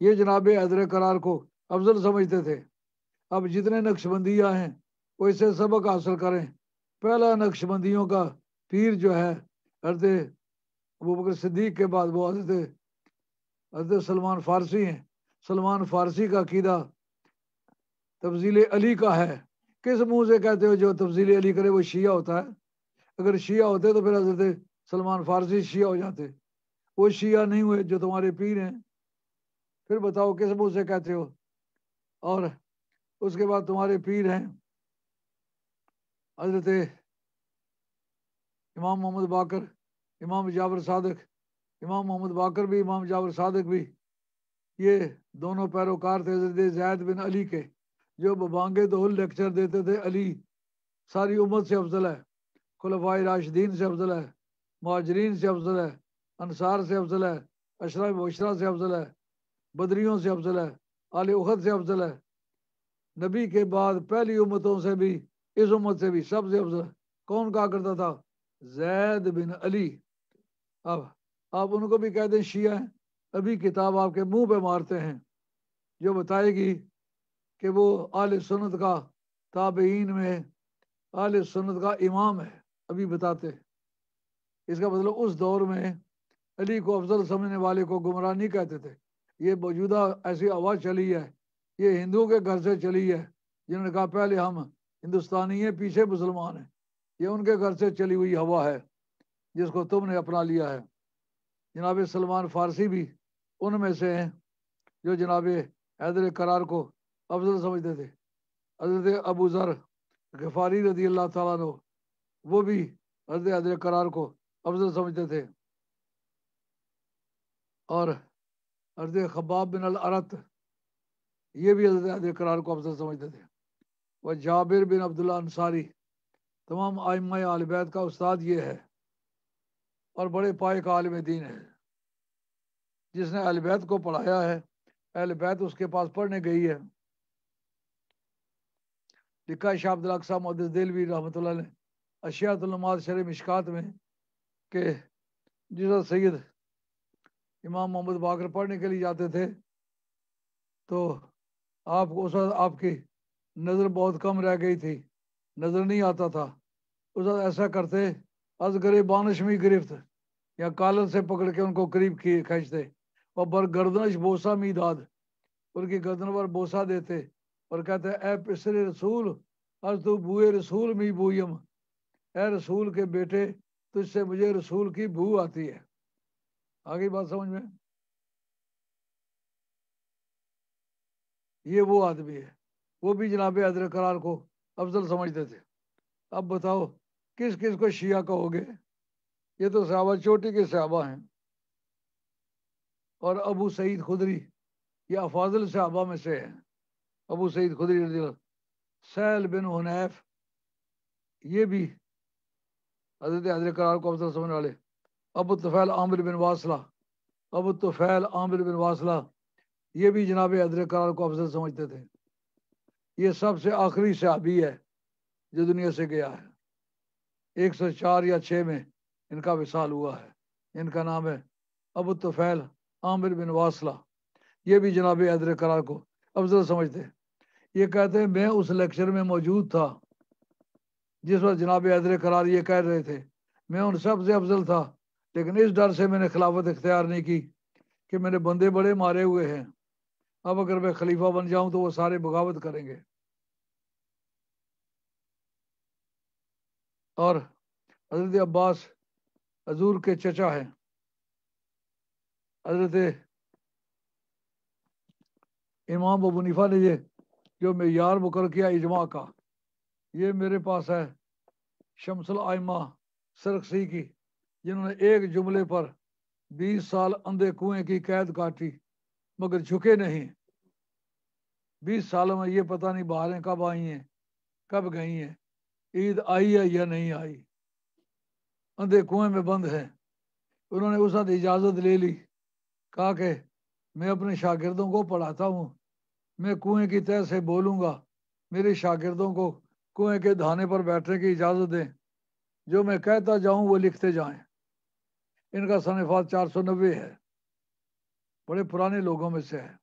ये जनाब हैदर करार को अफजल समझते थे। अब जितने नक्शबंदियाँ हैं, वो इससे सबक हासिल करें। पहला नक्शबंदियों का पीर जो है, हज़रत वो बकर सिद्दीक के बाद वो हज़रत हज़रत सलमान फारसी हैं। सलमान फारसी का कीदा तफजील अली का है। किस मुँह से कहते हो जो तफजील अली करे, वो शिया होता है? अगर शिया होते तो फिर हज़रत सलमान फारसी शिया हो जाते। वो शिया नहीं हुए जो तुम्हारे पीर हैं। फिर बताओ, किस मुँह से कहते हो? और उसके बाद तुम्हारे पीर हैं। हज़रत इमाम मोहम्मद बाकर, इमाम जाबर सादक, इमाम मोहम्मद बाकर भी, इमाम जाबर सादक भी। ये दोनों पैरोकार थे हज़रत जैद बिन अली के, जो बबांगे तो लेक्चर देते थे अली। सारी उम्मत से अफजल है। खुलफाई राशिदीन से अफजल है। महाजरीन से अफजल है अनसार से अफजल है अशरा बशरा से अफजल है, बदरियों से अफजल है, आल उखद से अफजल है। नबी के बाद पहली उम्मतों से भी, इस उम्मत से भी सबसे अफजल कौन कहा करता था? जैद बिन अली। अब आप उनको भी कह दें, शिया अभी किताब आपके मुँह पे मारते हैं, जो बताएगी कि वो आल सुनत का ताबेन में, आल सुनत का इमाम है, अभी बताते इसका मतलब उस दौर में अली को अफजल समझने वाले को गुमराह नहीं कहते थे। ये मौजूदा ऐसी आवाज़ चली है। ये हिंदुओं के घर से चली है। जिन्होंने कहा, पहले हम हिंदुस्तानी हैं, पीछे मुसलमान हैं। ये उनके घर से चली हुई हवा है, जिसको तुमने अपना लिया है। जनाब सलमान फारसी भी उनमें से हैं, जो जनाब हैदर करार को अफजल समझते थे। हज़रत अबू ज़र गफारी रदी अल्लाह तला वो भी हज़रत हैदर करार को अफजल समझते थे। और हज़रत खबाब बिन अरत ये भी हज़रत करार को अफजल समझते थे। वह जाबिर बिन अब्दुल्ला अंसारी, तमाम आयमा आलबैत का उस्ताद ये है और बड़े पाए का आलम दीन है। जिसने अलबैत को पढ़ाया है अलबैत उसके पास पढ़ने गई है। लिखा शाह अब्दुल अक्सा दिलवी रहमत ने अशियातुलमाद शर मिशकात में। कि जिस सैद इमाम मोहम्मद बाकर पढ़ने के लिए जाते थे तो आप उस आपकी नज़र बहुत कम रह गई थी, नज़र नहीं आता था। उस ऐसा करते अजगर बानिश में गिरफ्त या कालर से पकड़ के उनको करीब खींचते। और बर गर्दनश बोसा मी दाद उनकी गर्दन पर बोसा देते और कहते ए पिसरे रसूल, अज तू बुए रसूल मी बूयम ए रसूल के बेटे तुझसे मुझे रसूल की भू आती है। आगे बात समझ में? ये वो आदमी है। वो भी जनाब अदर करार को अफजल समझते थे। अब बताओ किस किस को शिया कहोगे? ये तो सहाबा चोटी के सहाबा हैं। और अबू सईद खुदरी, ये अफाजल सहाबा में से हैं। Abu Saeed Khudri Sahl bin Hunaif, ये भी हज़रत हजर करार को अफजल समझने वाले। अबू तफ़ैल आमिर बिन वासला। अबू तफ़ैल आमिर बिन वासला। ये भी जनाब हजर करार को अफजल समझते थे। ये सबसे आखिरी सहाबी है जो दुनिया से गया है। एक सौ चार या छः में इनका विशाल हुआ है। इनका नाम है अबू तफ़ैल आमिर बिन वासला। ये भी जनाब हजर करार को अफजल समझते। ये कहते हैं, मैं उस लेक्चर में मौजूद था। जिस वक्त जनाब हजर करार ये कह रहे थे, मैं उन सबसे अफजल था, लेकिन इस डर से मैंने खिलाफत इख्तियार नहीं की कि मेरे बंदे बड़े मारे हुए हैं। अब अगर मैं खलीफा बन जाऊँ तो वो सारे बगावत करेंगे। और हज़रत अब्बास हजूर के चचा हैं। हज़रत इमाम अबू ने ये जो मैं यार मुकर किया इजमा का ये मेरे पास है, शमसल आयमा सरकसी की, जिन्होंने एक जुमले पर बीस साल अंधे कुएँ की कैद काटी, मगर झुके नहीं। बीस सालों में ये पता नहीं बाहरें कब आई हैं, कब गई हैं, ईद आई है या नहीं आई। अंधे कुएँ में बंद है। उन्होंने उस वक्त इजाज़त ले ली, कहा कि मैं अपने शागिर्दों को पढ़ाता हूँ, मैं कुएँ की तह से बोलूँगा, मेरे शागिर्दों को कुएँ के धाने पर बैठने की इजाज़त दें। जो मैं कहता जाऊँ, वो लिखते जाएँ। इनका सनफात चार सौ नब्बे है। बड़े पुराने लोगों में से है।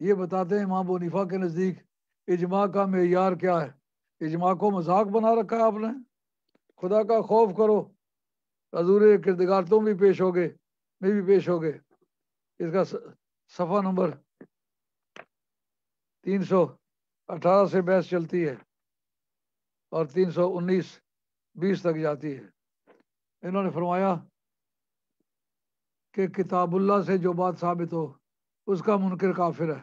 ये बताते हैं, इमाम मुनीफा के नज़दीक इजमा का मैार क्या है? इजमा को मज़ाक बना रखा है आपने? खुदा का खौफ करो। हजूर किरदगार तुम भी पेश हो गए मैं भी पेश हो गए इसका सफ़ा नंबर तीन सौ अठारह से बहस चलती है। और तीन सौ उन्नीस बीस तक जाती है। इन्होंने फरमाया कि किताबुल्ला से जो बात साबित हो, उसका मुनकर काफिर है।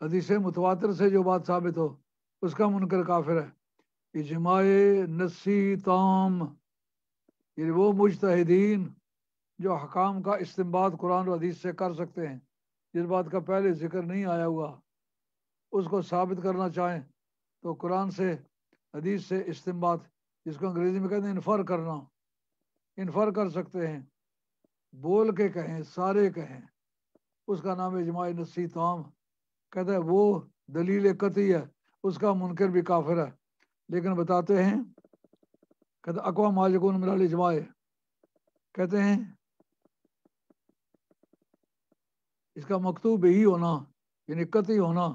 हदीस मुतवातर से जो बात साबित हो, उसका मुनकर काफिर है। इजमाए नसी ताम ये वो मुजतहिदीन जो हकाम का इस्तेमाल कुरान और हदीस से कर सकते हैं, जिस बात का पहले ज़िक्र नहीं आया हुआ, उसको साबित करना चाहें तो कुरान से हदीस से इस्तेमाल, जिसको अंग्रेज़ी में कहते हैं इन्फर करना। इन्फर कर सकते हैं, बोल के कहें, सारे कहें। उसका नाम है जमाय नसी ताम कहते हैं, वो दलील कती है, उसका मुनकर भी काफिर है। लेकिन बताते हैं, कहते अकवा मालिकून मिलाल जमाए कहते हैं, इसका मकतूब ही होना, यानी कती होना।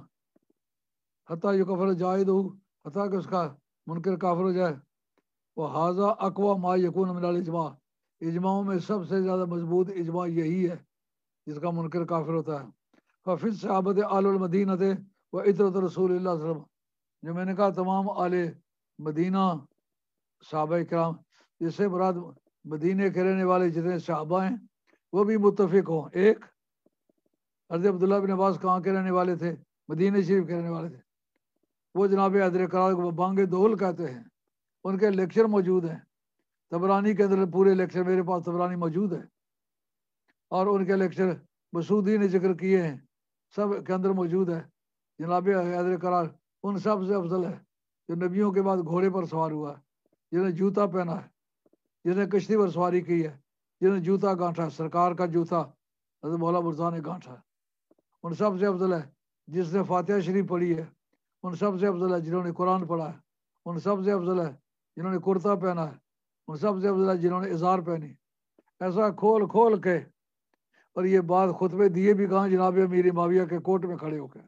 हती जो कफर जायद हो हती कि उसका मुनकर काफर हो जाए। वो हाजा अकवा मा यकून मिलाल इजमा। इजमाओं में सबसे ज़्यादा मज़बूत इजमा यही है, जिसका मुनकर काफिर होता है। फ़िर सहाबत आलमदीन थे व इतरत रसूल जो मैंने कहा, तमाम आले मदीना साहब कराम जिससे मुराद मदीने के रहने वाले जितने सहाबा हैं, वो भी मुतफिक हों। एक, हज़रत अब्दुल्ला बिन अब्बास कहाँ के रहने वाले थे? मदीने शरीफ के रहने वाले थे। वो जनाब हजर करार बांगे दोल कहते हैं। उनके लेक्चर मौजूद हैं। तबरानी के अंदर पूरे लेक्चर मेरे पास तबरानी मौजूद है। और उनके लेक्चर मसूदी ने ज़िक्र किए हैं। सब के अंदर मौजूद है। जनाब हजर करार उन सबसे अफजल है, जो नबियों के बाद घोड़े पर सवार हुआ है। जिन्हें जूता पहना है, जिन्हें कश्ती पर सवारी की है, जिन्हें जूता गांठा सरकार का जूता, हज़रत मौला बुरजा ने गांठा उन सबसे अफजल है, जिसने फातिहा शरीफ पढ़ी है। उन सबसे अफजल है जिन्होंने कुरान पढ़ा है। उन सबसे अफजल है जिन्होंने कुर्ता पहना है। उन सबसे अफजल है जिन्होंने इजार पहनी ऐसा खोल खोल के और ये बात खुतबे दिए भी कहा जनाब मीर माविया के कोर्ट में खड़े होकर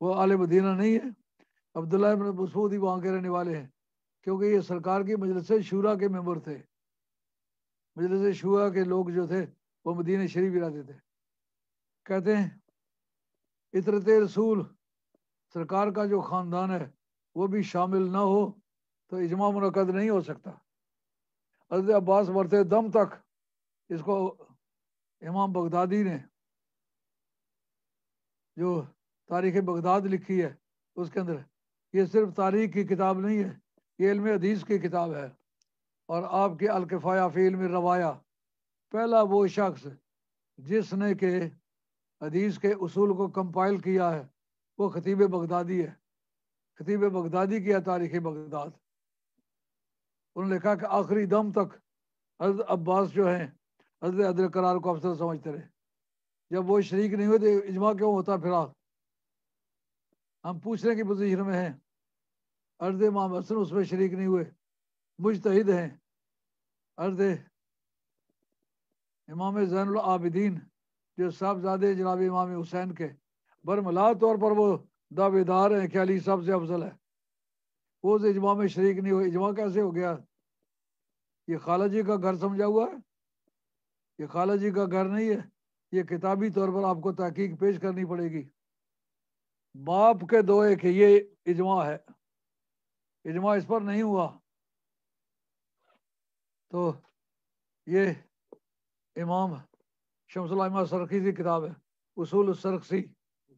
वो आले मदीना नहीं है। अब्दुल्ला मसूद ही वहाँ के रहने वाले हैं। क्योंकि ये सरकार की मजलस शूरा के मेंबर थे। मजलस शूरा के लोग जो थे वो मदीन शरीफ रहते थे। कहते हैं इतरत रसूल, सरकार का जो ख़ानदान है, वो भी शामिल ना हो तो इजमा मनकद नहीं हो सकता। हज़रत अब्बास मरते दम तक इसको इमाम बगदादी ने जो तारीख बगदाद लिखी है, उसके अंदर, ये सिर्फ़ तारीख की किताब नहीं है, ये इल्म हदीस की किताब है। और आपके अलकफ़ाया फ़िल्म रवाया, पहला वो शख्स जिसने के हदीस के असूल को कंपाइल किया है। वो खतीब बगदादी है। खतीब बगदादी किया तारीख बगदाद। उन्होंने लिखा कि आखिरी दम तक हज़रत अब्बास जो हैं, हज़रत अदर करार को अफसर समझते रहे। जब वो शरीक नहीं हुए तो इजमा क्यों होता फिर हम पूछने की पोजीशन में हैं। अर्द इमाम हसन उसमें शरीक नहीं हुए। मुजतहिद हैं। अर्द इमाम जैन आबिदीन जो साहबजादे जनाब इमाम हुसैन के। बरमला तौर पर वो दावेदार हैं कि अली सबसे अफजल है। वो उस इजमा में शरीक नहीं हुए। इजमा कैसे हो गया? ये खाला जी का घर समझा हुआ है? ये खाला जी का घर नहीं है। ये किताबी तौर पर आपको तहकीक पेश करनी पड़ेगी। बाप के दो एक ये इजमा है। इजमा इस पर नहीं हुआ। तो ये इमाम शमसलामा सरखी की किताब है। उसूल सरखसी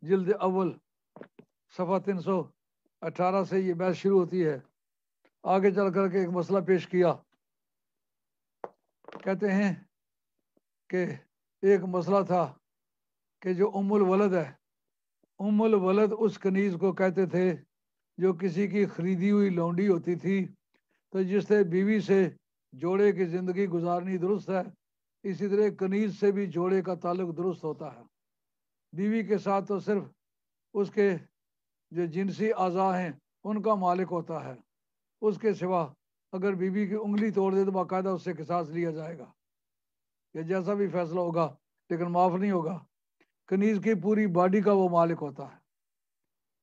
जिल्द अव्वल, सफ़ा तीन सौ अठारह से ये बहस शुरू होती है। आगे चल करके एक मसला पेश किया। कहते हैं कि एक मसला था कि जो उमुल वलद है उमुल वलद उस कनीज को कहते थे जो किसी की खरीदी हुई लौंडी होती थी तो जिससे बीवी से जोड़े की ज़िंदगी गुजारनी दुरुस्त है इसी तरह कनीज से भी जोड़े का ताल्लुक दुरुस्त होता है। बीवी के साथ तो सिर्फ़ उसके जो जिनसी अज़ा हैं, उनका मालिक होता है। उसके सिवा अगर बीवी की उंगली तोड़ दे तो बाकायदा उससे किसास लिया जाएगा। या जैसा भी फैसला होगा, लेकिन माफ़ नहीं होगा। कनीज की पूरी बॉडी का वो मालिक होता है।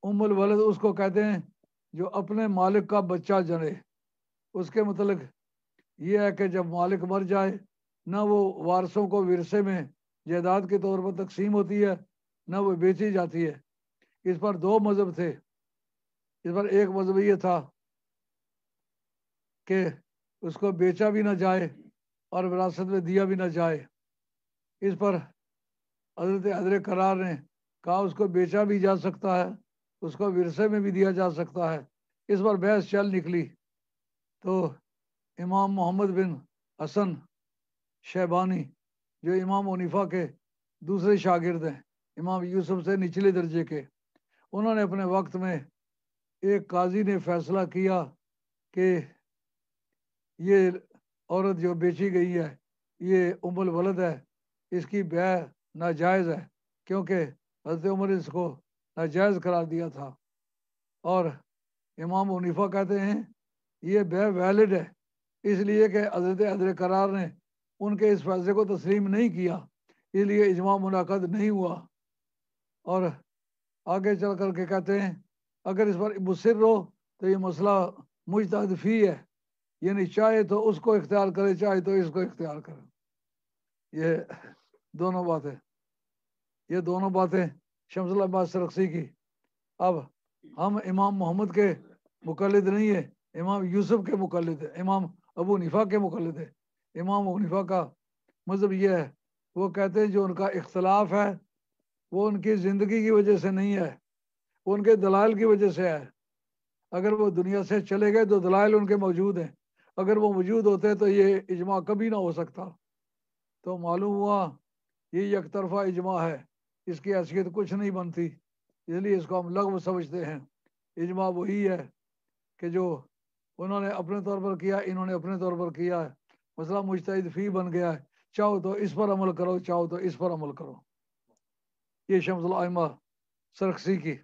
उमुल वलद उसको कहते हैं, जो अपने मालिक का बच्चा जने। उसके मतलब ये है कि जब मालिक मर जाए ना वो वारसों को विरसे में जायदाद के तौर पर तकसीम होती है, ना वो बेची जाती है। इस पर दो मज़हब थे। इस पर एक मज़हब ये था कि उसको बेचा भी ना जाए और विरासत में दिया भी ना जाए। इस पर हज़रत हजर करार ने कहा, उसको बेचा भी जा सकता है, उसको विरसे में भी दिया जा सकता है। इस पर बहस चल निकली। तो इमाम मोहम्मद बिन हसन शहबानी, जो इमाम मुनीफा के दूसरे शागिर्द हैं, इमाम यूसुफ से निचले दर्जे के। उन्होंने अपने वक्त में एक काजी ने फैसला किया कि ये औरत जो बेची गई है, ये उमल वलद है, इसकी ब्याह नाजायज़ है, क्योंकि हज़रत उमर इसको नाजायज़ करार दिया था। और इमाम मुनीफा कहते हैं, ये ब्याह वैलिड है, इसलिए कि हज़रत हज़रत करार ने उनके इस फैसले को तस्लीम नहीं किया, इसलिए इजमा मुनाकद नहीं हुआ। और आगे चल कर के कहते हैं, अगर इस पर मुसर हो तो ये मसला मुजतद फ़ी है। यानी चाहे तो उसको इख्तियार करे, चाहे तो इसको इख्तियार करे। ये दोनों बातें, ये दोनों बातें शमसल सरक्सी की। अब हम इमाम मोहम्मद के मुकलद नहीं है, इमाम यूसुफ के मुकलद है, इमाम अबू निफा के मुकलद है। इमाम अबू निफा का मज़हब यह है, वो कहते हैं जो उनका इख्तलाफ है, वो उनकी ज़िंदगी की वजह से नहीं है, वो उनके दलाल की वजह से है। अगर वो दुनिया से चले गए तो दलाल उनके मौजूद हैं, अगर वो मौजूद होते तो ये इजमा कभी ना हो सकता। तो मालूम हुआ, ये एक तरफा इजमा है, इसकी हैसियत कुछ नहीं बनती, इसलिए इसको हम लगभ समझते हैं। इजमा वही है कि जो उन्होंने अपने तौर पर किया, इन्होंने अपने तौर पर किया है। मसला मुश्तद फ़ी बन गया है। चाहो तो इस पर अमल करो, चाहो तो इस पर अमल करो। ये शमसलमा सरखसी की।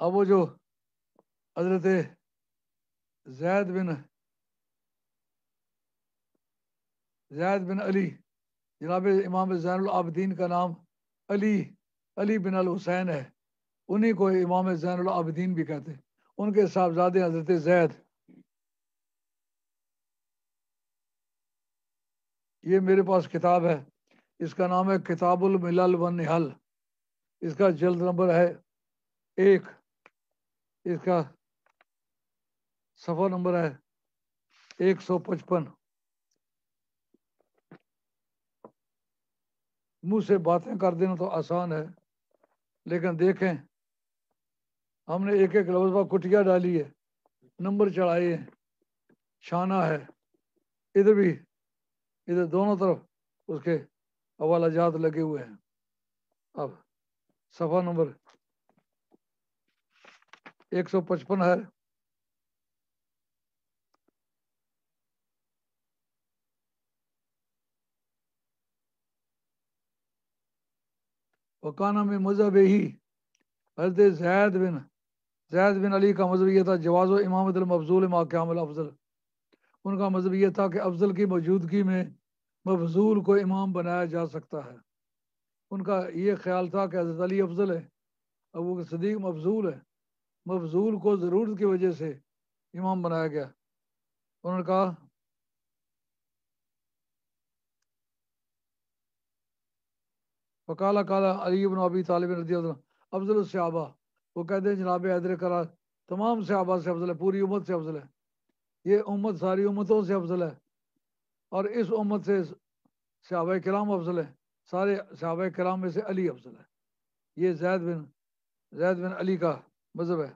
अब वो जो हज़रत जैद बिन जैद बिन अली, जनाब इमाम जैन का नाम अली अली बिन अल हुसैन है। उन्हीं को इमाम जैन आबदीन भी कहते हैं। उनके साहबजादे हज़रत जैद ये मेरे पास किताब है। इसका नाम है किताबुल मिलल व निहल। इसका जल्द नंबर है एक। इसका सफ़ा नंबर है एक सौ पचपन। मुँह से बातें कर देना तो आसान है, लेकिन देखें, हमने एक एक लफ्ज पर कुटिया डाली है, नंबर चढ़ाए हैं, छाना है। इधर भी इधर दोनों तरफ़ उसके जात लगे हुए हैं। अब सफ़ा नंबर एक सौ पचपन है। वकाना में मज़हब ही हज़रत जैद बिन जैद बिन अली का मज़हब यह था जवाज़ इमामत मफजूल अफजल उनका मज़हब यह था कि अफजल की मौजूदगी में मफजूल को इमाम बनाया जा सकता है। उनका ये ख्याल था कि हज़रत अली अफजल है, अबू सदीक मफजूल है। मफजूल को ज़रूरत की वजह से इमाम बनाया गया। उन्होंने कहा, वकाला काला अली अबी तालिब अफजल सहाबा वो कहते हैं, जनाब हैदर करार, तमाम सहाबा से अफजल है, पूरी उम्मत से अफजल है। ये उम्मत सारी उम्मतों से अफजल है। और इस उम्मत से सहाब कराम अफजल है। सारे सहाब कराम में से अली अफजल है। ये जैद बिन जैद बिन अली का मज़हब है।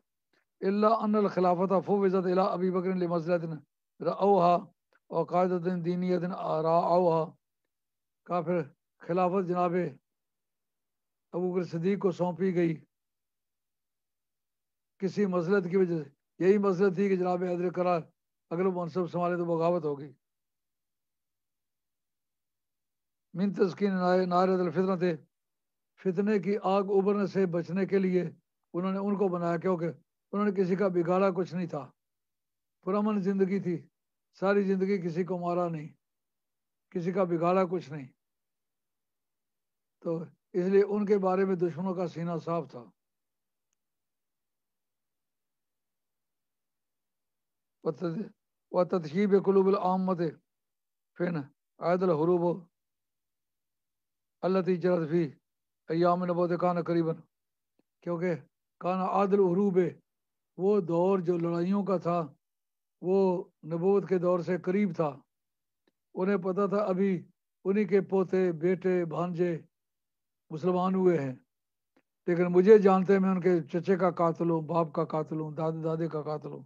अल्ला अन खिलाफत फ़ुज़त अला अबी बकर मसलतिन रहा और कायदतिन दीनियतिन राहा का फिर खिलाफत जनाब अबू सदीक को सौंपी गई। किसी मसलत की वजह से, यही मसलत थी कि जनाब हैदर करार अगर मनसब संभाले तो बगावत होगी। मिन तस्किन थे फितने की आग उबरने से बचने के लिए उन्होंने उनको बनाया, क्योंकि उन्होंने किसी का बिगाड़ा कुछ नहीं था। पुरमन ज़िंदगी थी, सारी ज़िंदगी किसी को मारा नहीं, किसी का बिगाड़ा कुछ नहीं। तो इसलिए उनके बारे में दुश्मनों का सीना साफ़ था। व तदशीब कलूबल आमत फिन आयदल हरूब अल्लाह जरत फ़ी अयाम नबोत कान करीबन, क्योंकि कान आदल हरूब वो दौर जो लड़ाइयों का था, वो नबूत के दौर से करीब था। उन्हें पता था अभी उन्हीं के पोते, बेटे, भांजे मुसलमान हुए हैं। लेकिन मुझे जानते मैं उनके चचे का कातल हूँ, बाप का कातल हूँ, दादे दादे का कातल हूँ।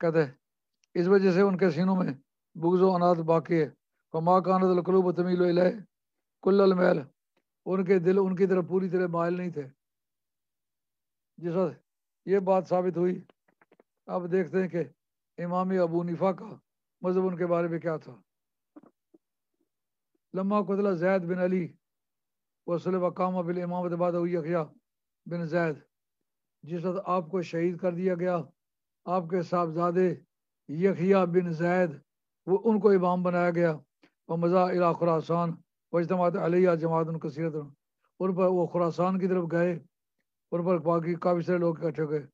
कहते इस वजह से उनके सीनों में बुगजो अनाथ बाकी है। फमा कानतलूब तमील कुल्ल महल उनके दिल, उनकी तरफ़ पूरी तरह मायल नहीं थे। जिस ये बात साबित हुई। अब देखते हैं कि इमाम अबू निफा का मज़हब उनके बारे में क्या था। लम्मा कुतला जैद बिन अली वसल वकाम बिल इमामत बाद यखया बिन जैद। जिस वक्त आपको शहीद कर दिया गया। आपके साहबजादे यखिया बिन जैद, वो उनको इमाम बनाया गया। व मज़ा इला खुरासान वजतमात अलिया जमात कसीरत उन पर वो खुरासान की तरफ़ गए, उन पर बाकी काफ़ी सारे लोग इकट्ठे गए।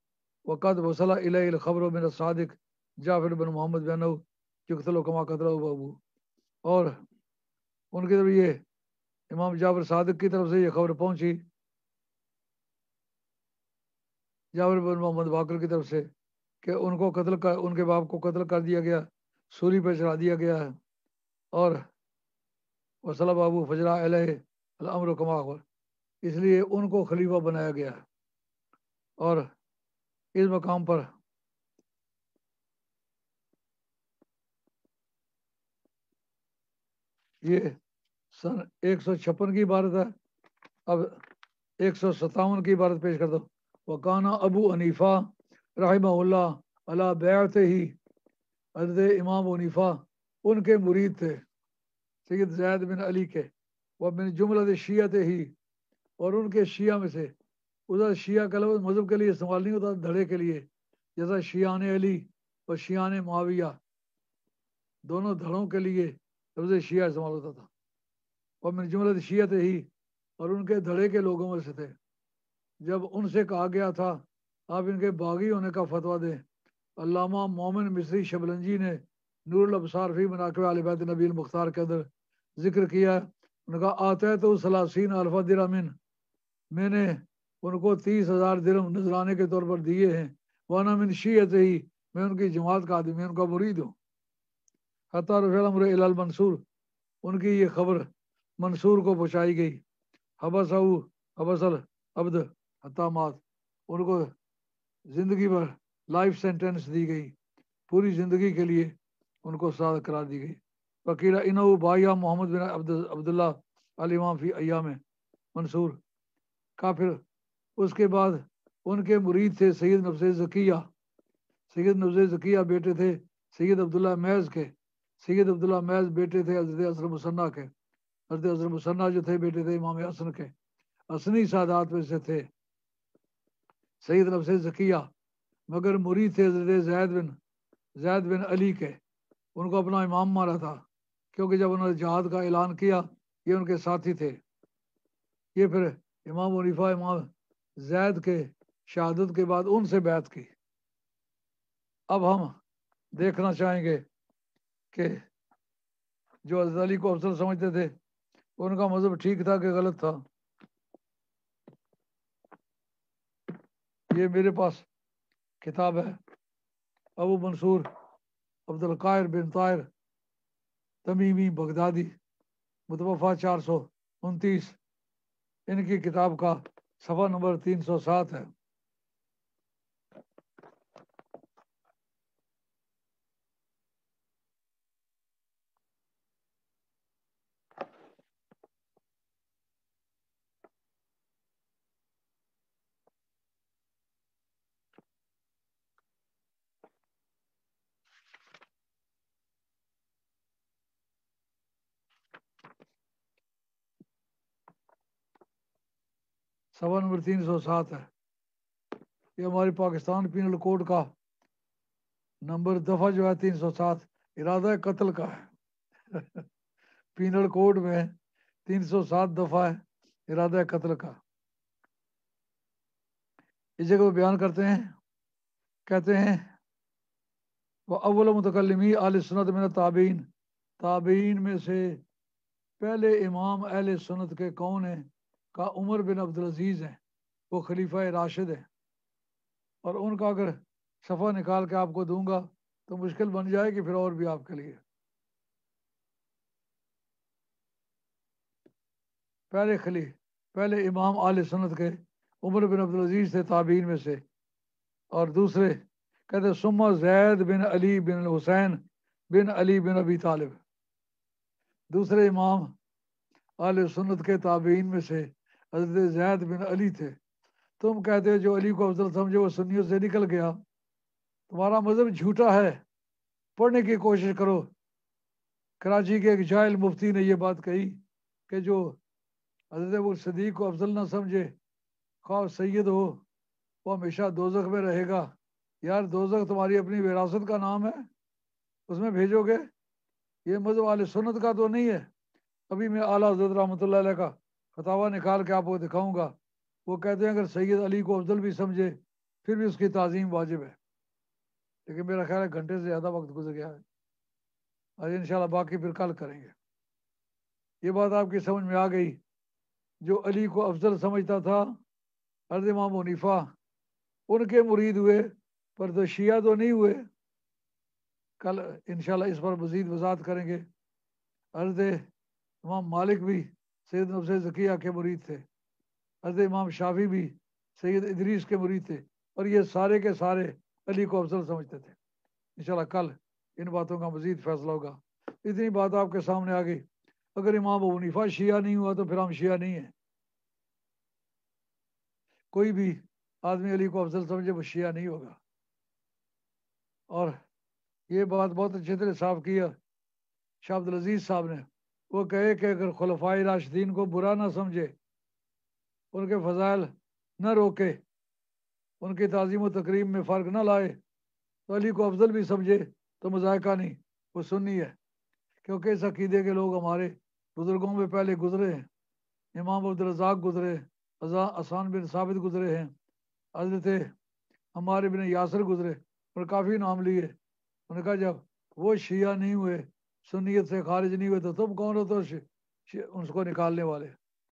वक़द वसला खबर बिन सादिक, जाफिर बिन मोहम्मद बिन युक्तलो कमा कतला बाबू और उनकी तरफ़ ये इमाम जाफ़र सादिक की तरफ़ से ये खबर पहुँची। जाफ़र बिन मोहम्मद बाकर की तरफ़ से कि उनको कत्ल कर, उनके बाप को कत्ल कर दिया गया, सूरी पर चढ़ा दिया गया है। और वसला बाबू फजरा अमर कमा इसलिए उनको खलीफा बनाया गया। है और इस मकाम पर ये सन एक सौ छप्पन की इबारत है। अब एक सौ सतावन की इबारत पेश कर दो वकाना अबू हनीफा रहमल्ला अला बैत ही हज़रत इमाम हनीफा उनके मुरीद थे सैद जैद बिन अली के। वह बिन जुमला शिया थे ही, और उनके शिया में से, उधर शिया का लफ्ज़ मज़हब के लिए इस्तेमाल नहीं होता, धड़े के लिए। जैसा शियान अली और शियान माविया दोनों धड़ों के लिए लफ्ज़ शिया इस्तेमाल होता था। और मेरी जुमलत शियत ही, और उनके धड़े के लोगों में से थे। जब उनसे कहा गया था, आप इनके बागी होने का फतवा दें, अल्लामा मोमिन मिस्री शबलंजी ने नूर अबसार फ़ी मनाकब आलबैत नबी मुख्तार के अंदर ज़िक्र किया। उनका आता है तो सलासीन अल्फ़ा दिरामिन। मैंने उनको तीस हज़ार दिरम नजराने के तौर पर दिए हैं। वाना मिन शीयत ही, मैं उनकी जमात का आदमी उनका मुरीद हूँ। हतार मंसूर, उनकी ये खबर मंसूर को पहुँचाई गई। हबसऊ हबसल अब्द हतामात उनको ज़िंदगी भर लाइफ सेंटेंस दी गई। पूरी ज़िंदगी के लिए उनको साद करा दी गई। वकीला इनो बाया मोहम्मद बिन अब्दुल्ला अलीमाम फ़ी अयाम मंसूर। काफिर, उसके बाद उनके मुरीद थे सैयद नफ्स ज़किया। सैयद नफ्स ज़किया बेटे थे सैयद अब्दुल्ला मैज़ के। सैयद अब्दुल्ला मैज़ बेटे थे हज़रत असर मुसन्ना के। हज़रत असर मुसन्ना जो थे बेटे थे इमाम हसन के। असनी सादात में से थे सैद नफ्स ज़किया, मगर मुरीद थे हज़रत जैद बिन जैद बिन अली के। उनको अपना इमाम मारा था, क्योंकि जब उन्होंने जहाद का ऐलान किया, ये उनके साथी थे। ये फिर इमाम मुनीफा इमाम जैद के शहादत के बाद उनसे बैत की। अब हम देखना चाहेंगे कि जो अजद अली को अफसर समझते थे, उनका मज़हब ठीक था कि गलत था? ये मेरे पास किताब है, अबू मंसूर अब्दुल कायर बिन तायर तमीमी बगदादी, मुतवफ़ा चार सौ उनतीस। इनकी किताब का सफ़ा नंबर तीन सौ सात है। सवा नंबर तीन सौ सात है। ये हमारे पाकिस्तान पीनल कोड का नंबर दफ़ा जो है तीन सौ सात, इरादा कत्ल का है। पीनल कोड में तीन सौ सात दफ़ा है, इरादा कत्ल का। इस जगह बयान करते हैं, कहते हैं वह अव्वल मुतकलमी आल सुनत में ताबीन। ताबीन में से पहले इमाम अहल सुनत के कौन है? का उमर बिन अब्दुल अज़ीज़ हैं, वो खलीफा राशिद हैं। और उनका अगर सफ़ा निकाल के आपको दूँगा तो मुश्किल बन जाएगी, फिर और भी आपके लिए। पहले खली, पहले इमाम आल सनत के उमर बिन अब्दुल अज़ीज़ थे ताबीन में से। और दूसरे, कहते सुम्मा जैद बिन अली बिन हुसैन बिन अली बिन अबी तालिब। दूसरे इमाम आल सुन्नत के ताबीन में से हज़रत जैद बिन अली थे। तुम कहते हो, जो अली को अफजल समझे, वो सुन्नियों से निकल गया। तुम्हारा मज़हब झूठा है। पढ़ने की कोशिश करो। कराची के एक जायल मुफ्ती ने यह बात कही कि जो हज़रत सदीक को अफजल ना समझे खा सैद हो, वो हमेशा दोजख में रहेगा। यार, दोजख तुम्हारी अपनी विरासत का नाम है? उसमें भेजोगे? ये मज़हब वाले सुन्नत का तो नहीं है। अभी मैं आला हज़रत रहमत का फतावा निकाल के आपको दिखाऊँगा। वो कहते हैं, अगर सैयद अली को अफजल भी समझे, फिर भी उसकी तज़ीम वाजिब है। लेकिन मेरा ख्याल है, घंटे से ज़्यादा वक्त गुजर गया है। आज इन बाकी फिर कल करेंगे। ये बात आपकी समझ में आ गई। जो अली को अफजल समझता था, अर्ज़ इमाम मुनीफा उनके मुरीद हुए, पर तो शिया तो नहीं हुए। कल इनशाला इस पर मजीद वजात करेंगे। अर्ज़ इमाम मालिक भी सैद नफ्स जकिया के मुरीद थे अर्ज़ इमाम शाफी भी सैद इदरीस के मुरीद थे, और ये सारे के सारे अली को अफजल समझते थे। इंशाल्लाह कल इन बातों का मजीद फैसला होगा। इतनी बात आपके सामने आ गई। अगर इमाम मुनीफा शिया नहीं हुआ तो फिर हम शिया नहीं है। कोई भी आदमी अली को अफजल समझे, वो शिया नहीं होगा। और ये बात बहुत अच्छे तरह साफ़ किया शाह अब्दुल अज़ीज़ साहब ने वो कहे कि अगर खलफाई राशिदीन को बुरा ना समझे, उनके फ़जाइल न रोके, उनकी तज़ीम तकरीब में फ़र्क न लाए तो अली को अफजल भी समझे तो मजायका नहीं, वो सुन्नी है। क्योंकि इस अकीदे के लोग हमारे बुज़ुर्गों में पहले गुजरे हैं, इमाम अब्दुलरजाक गुजरे आसान बिन साबित गुजरे हैं, हज़रत हमारे बिन यासर गुजरे और काफ़ी नाम लिए। उन्होंने कहा जब वो शिया नहीं हुए सुनीत से खारिज नहीं हुए तो तुम कौन हो तो उसको निकालने वाले?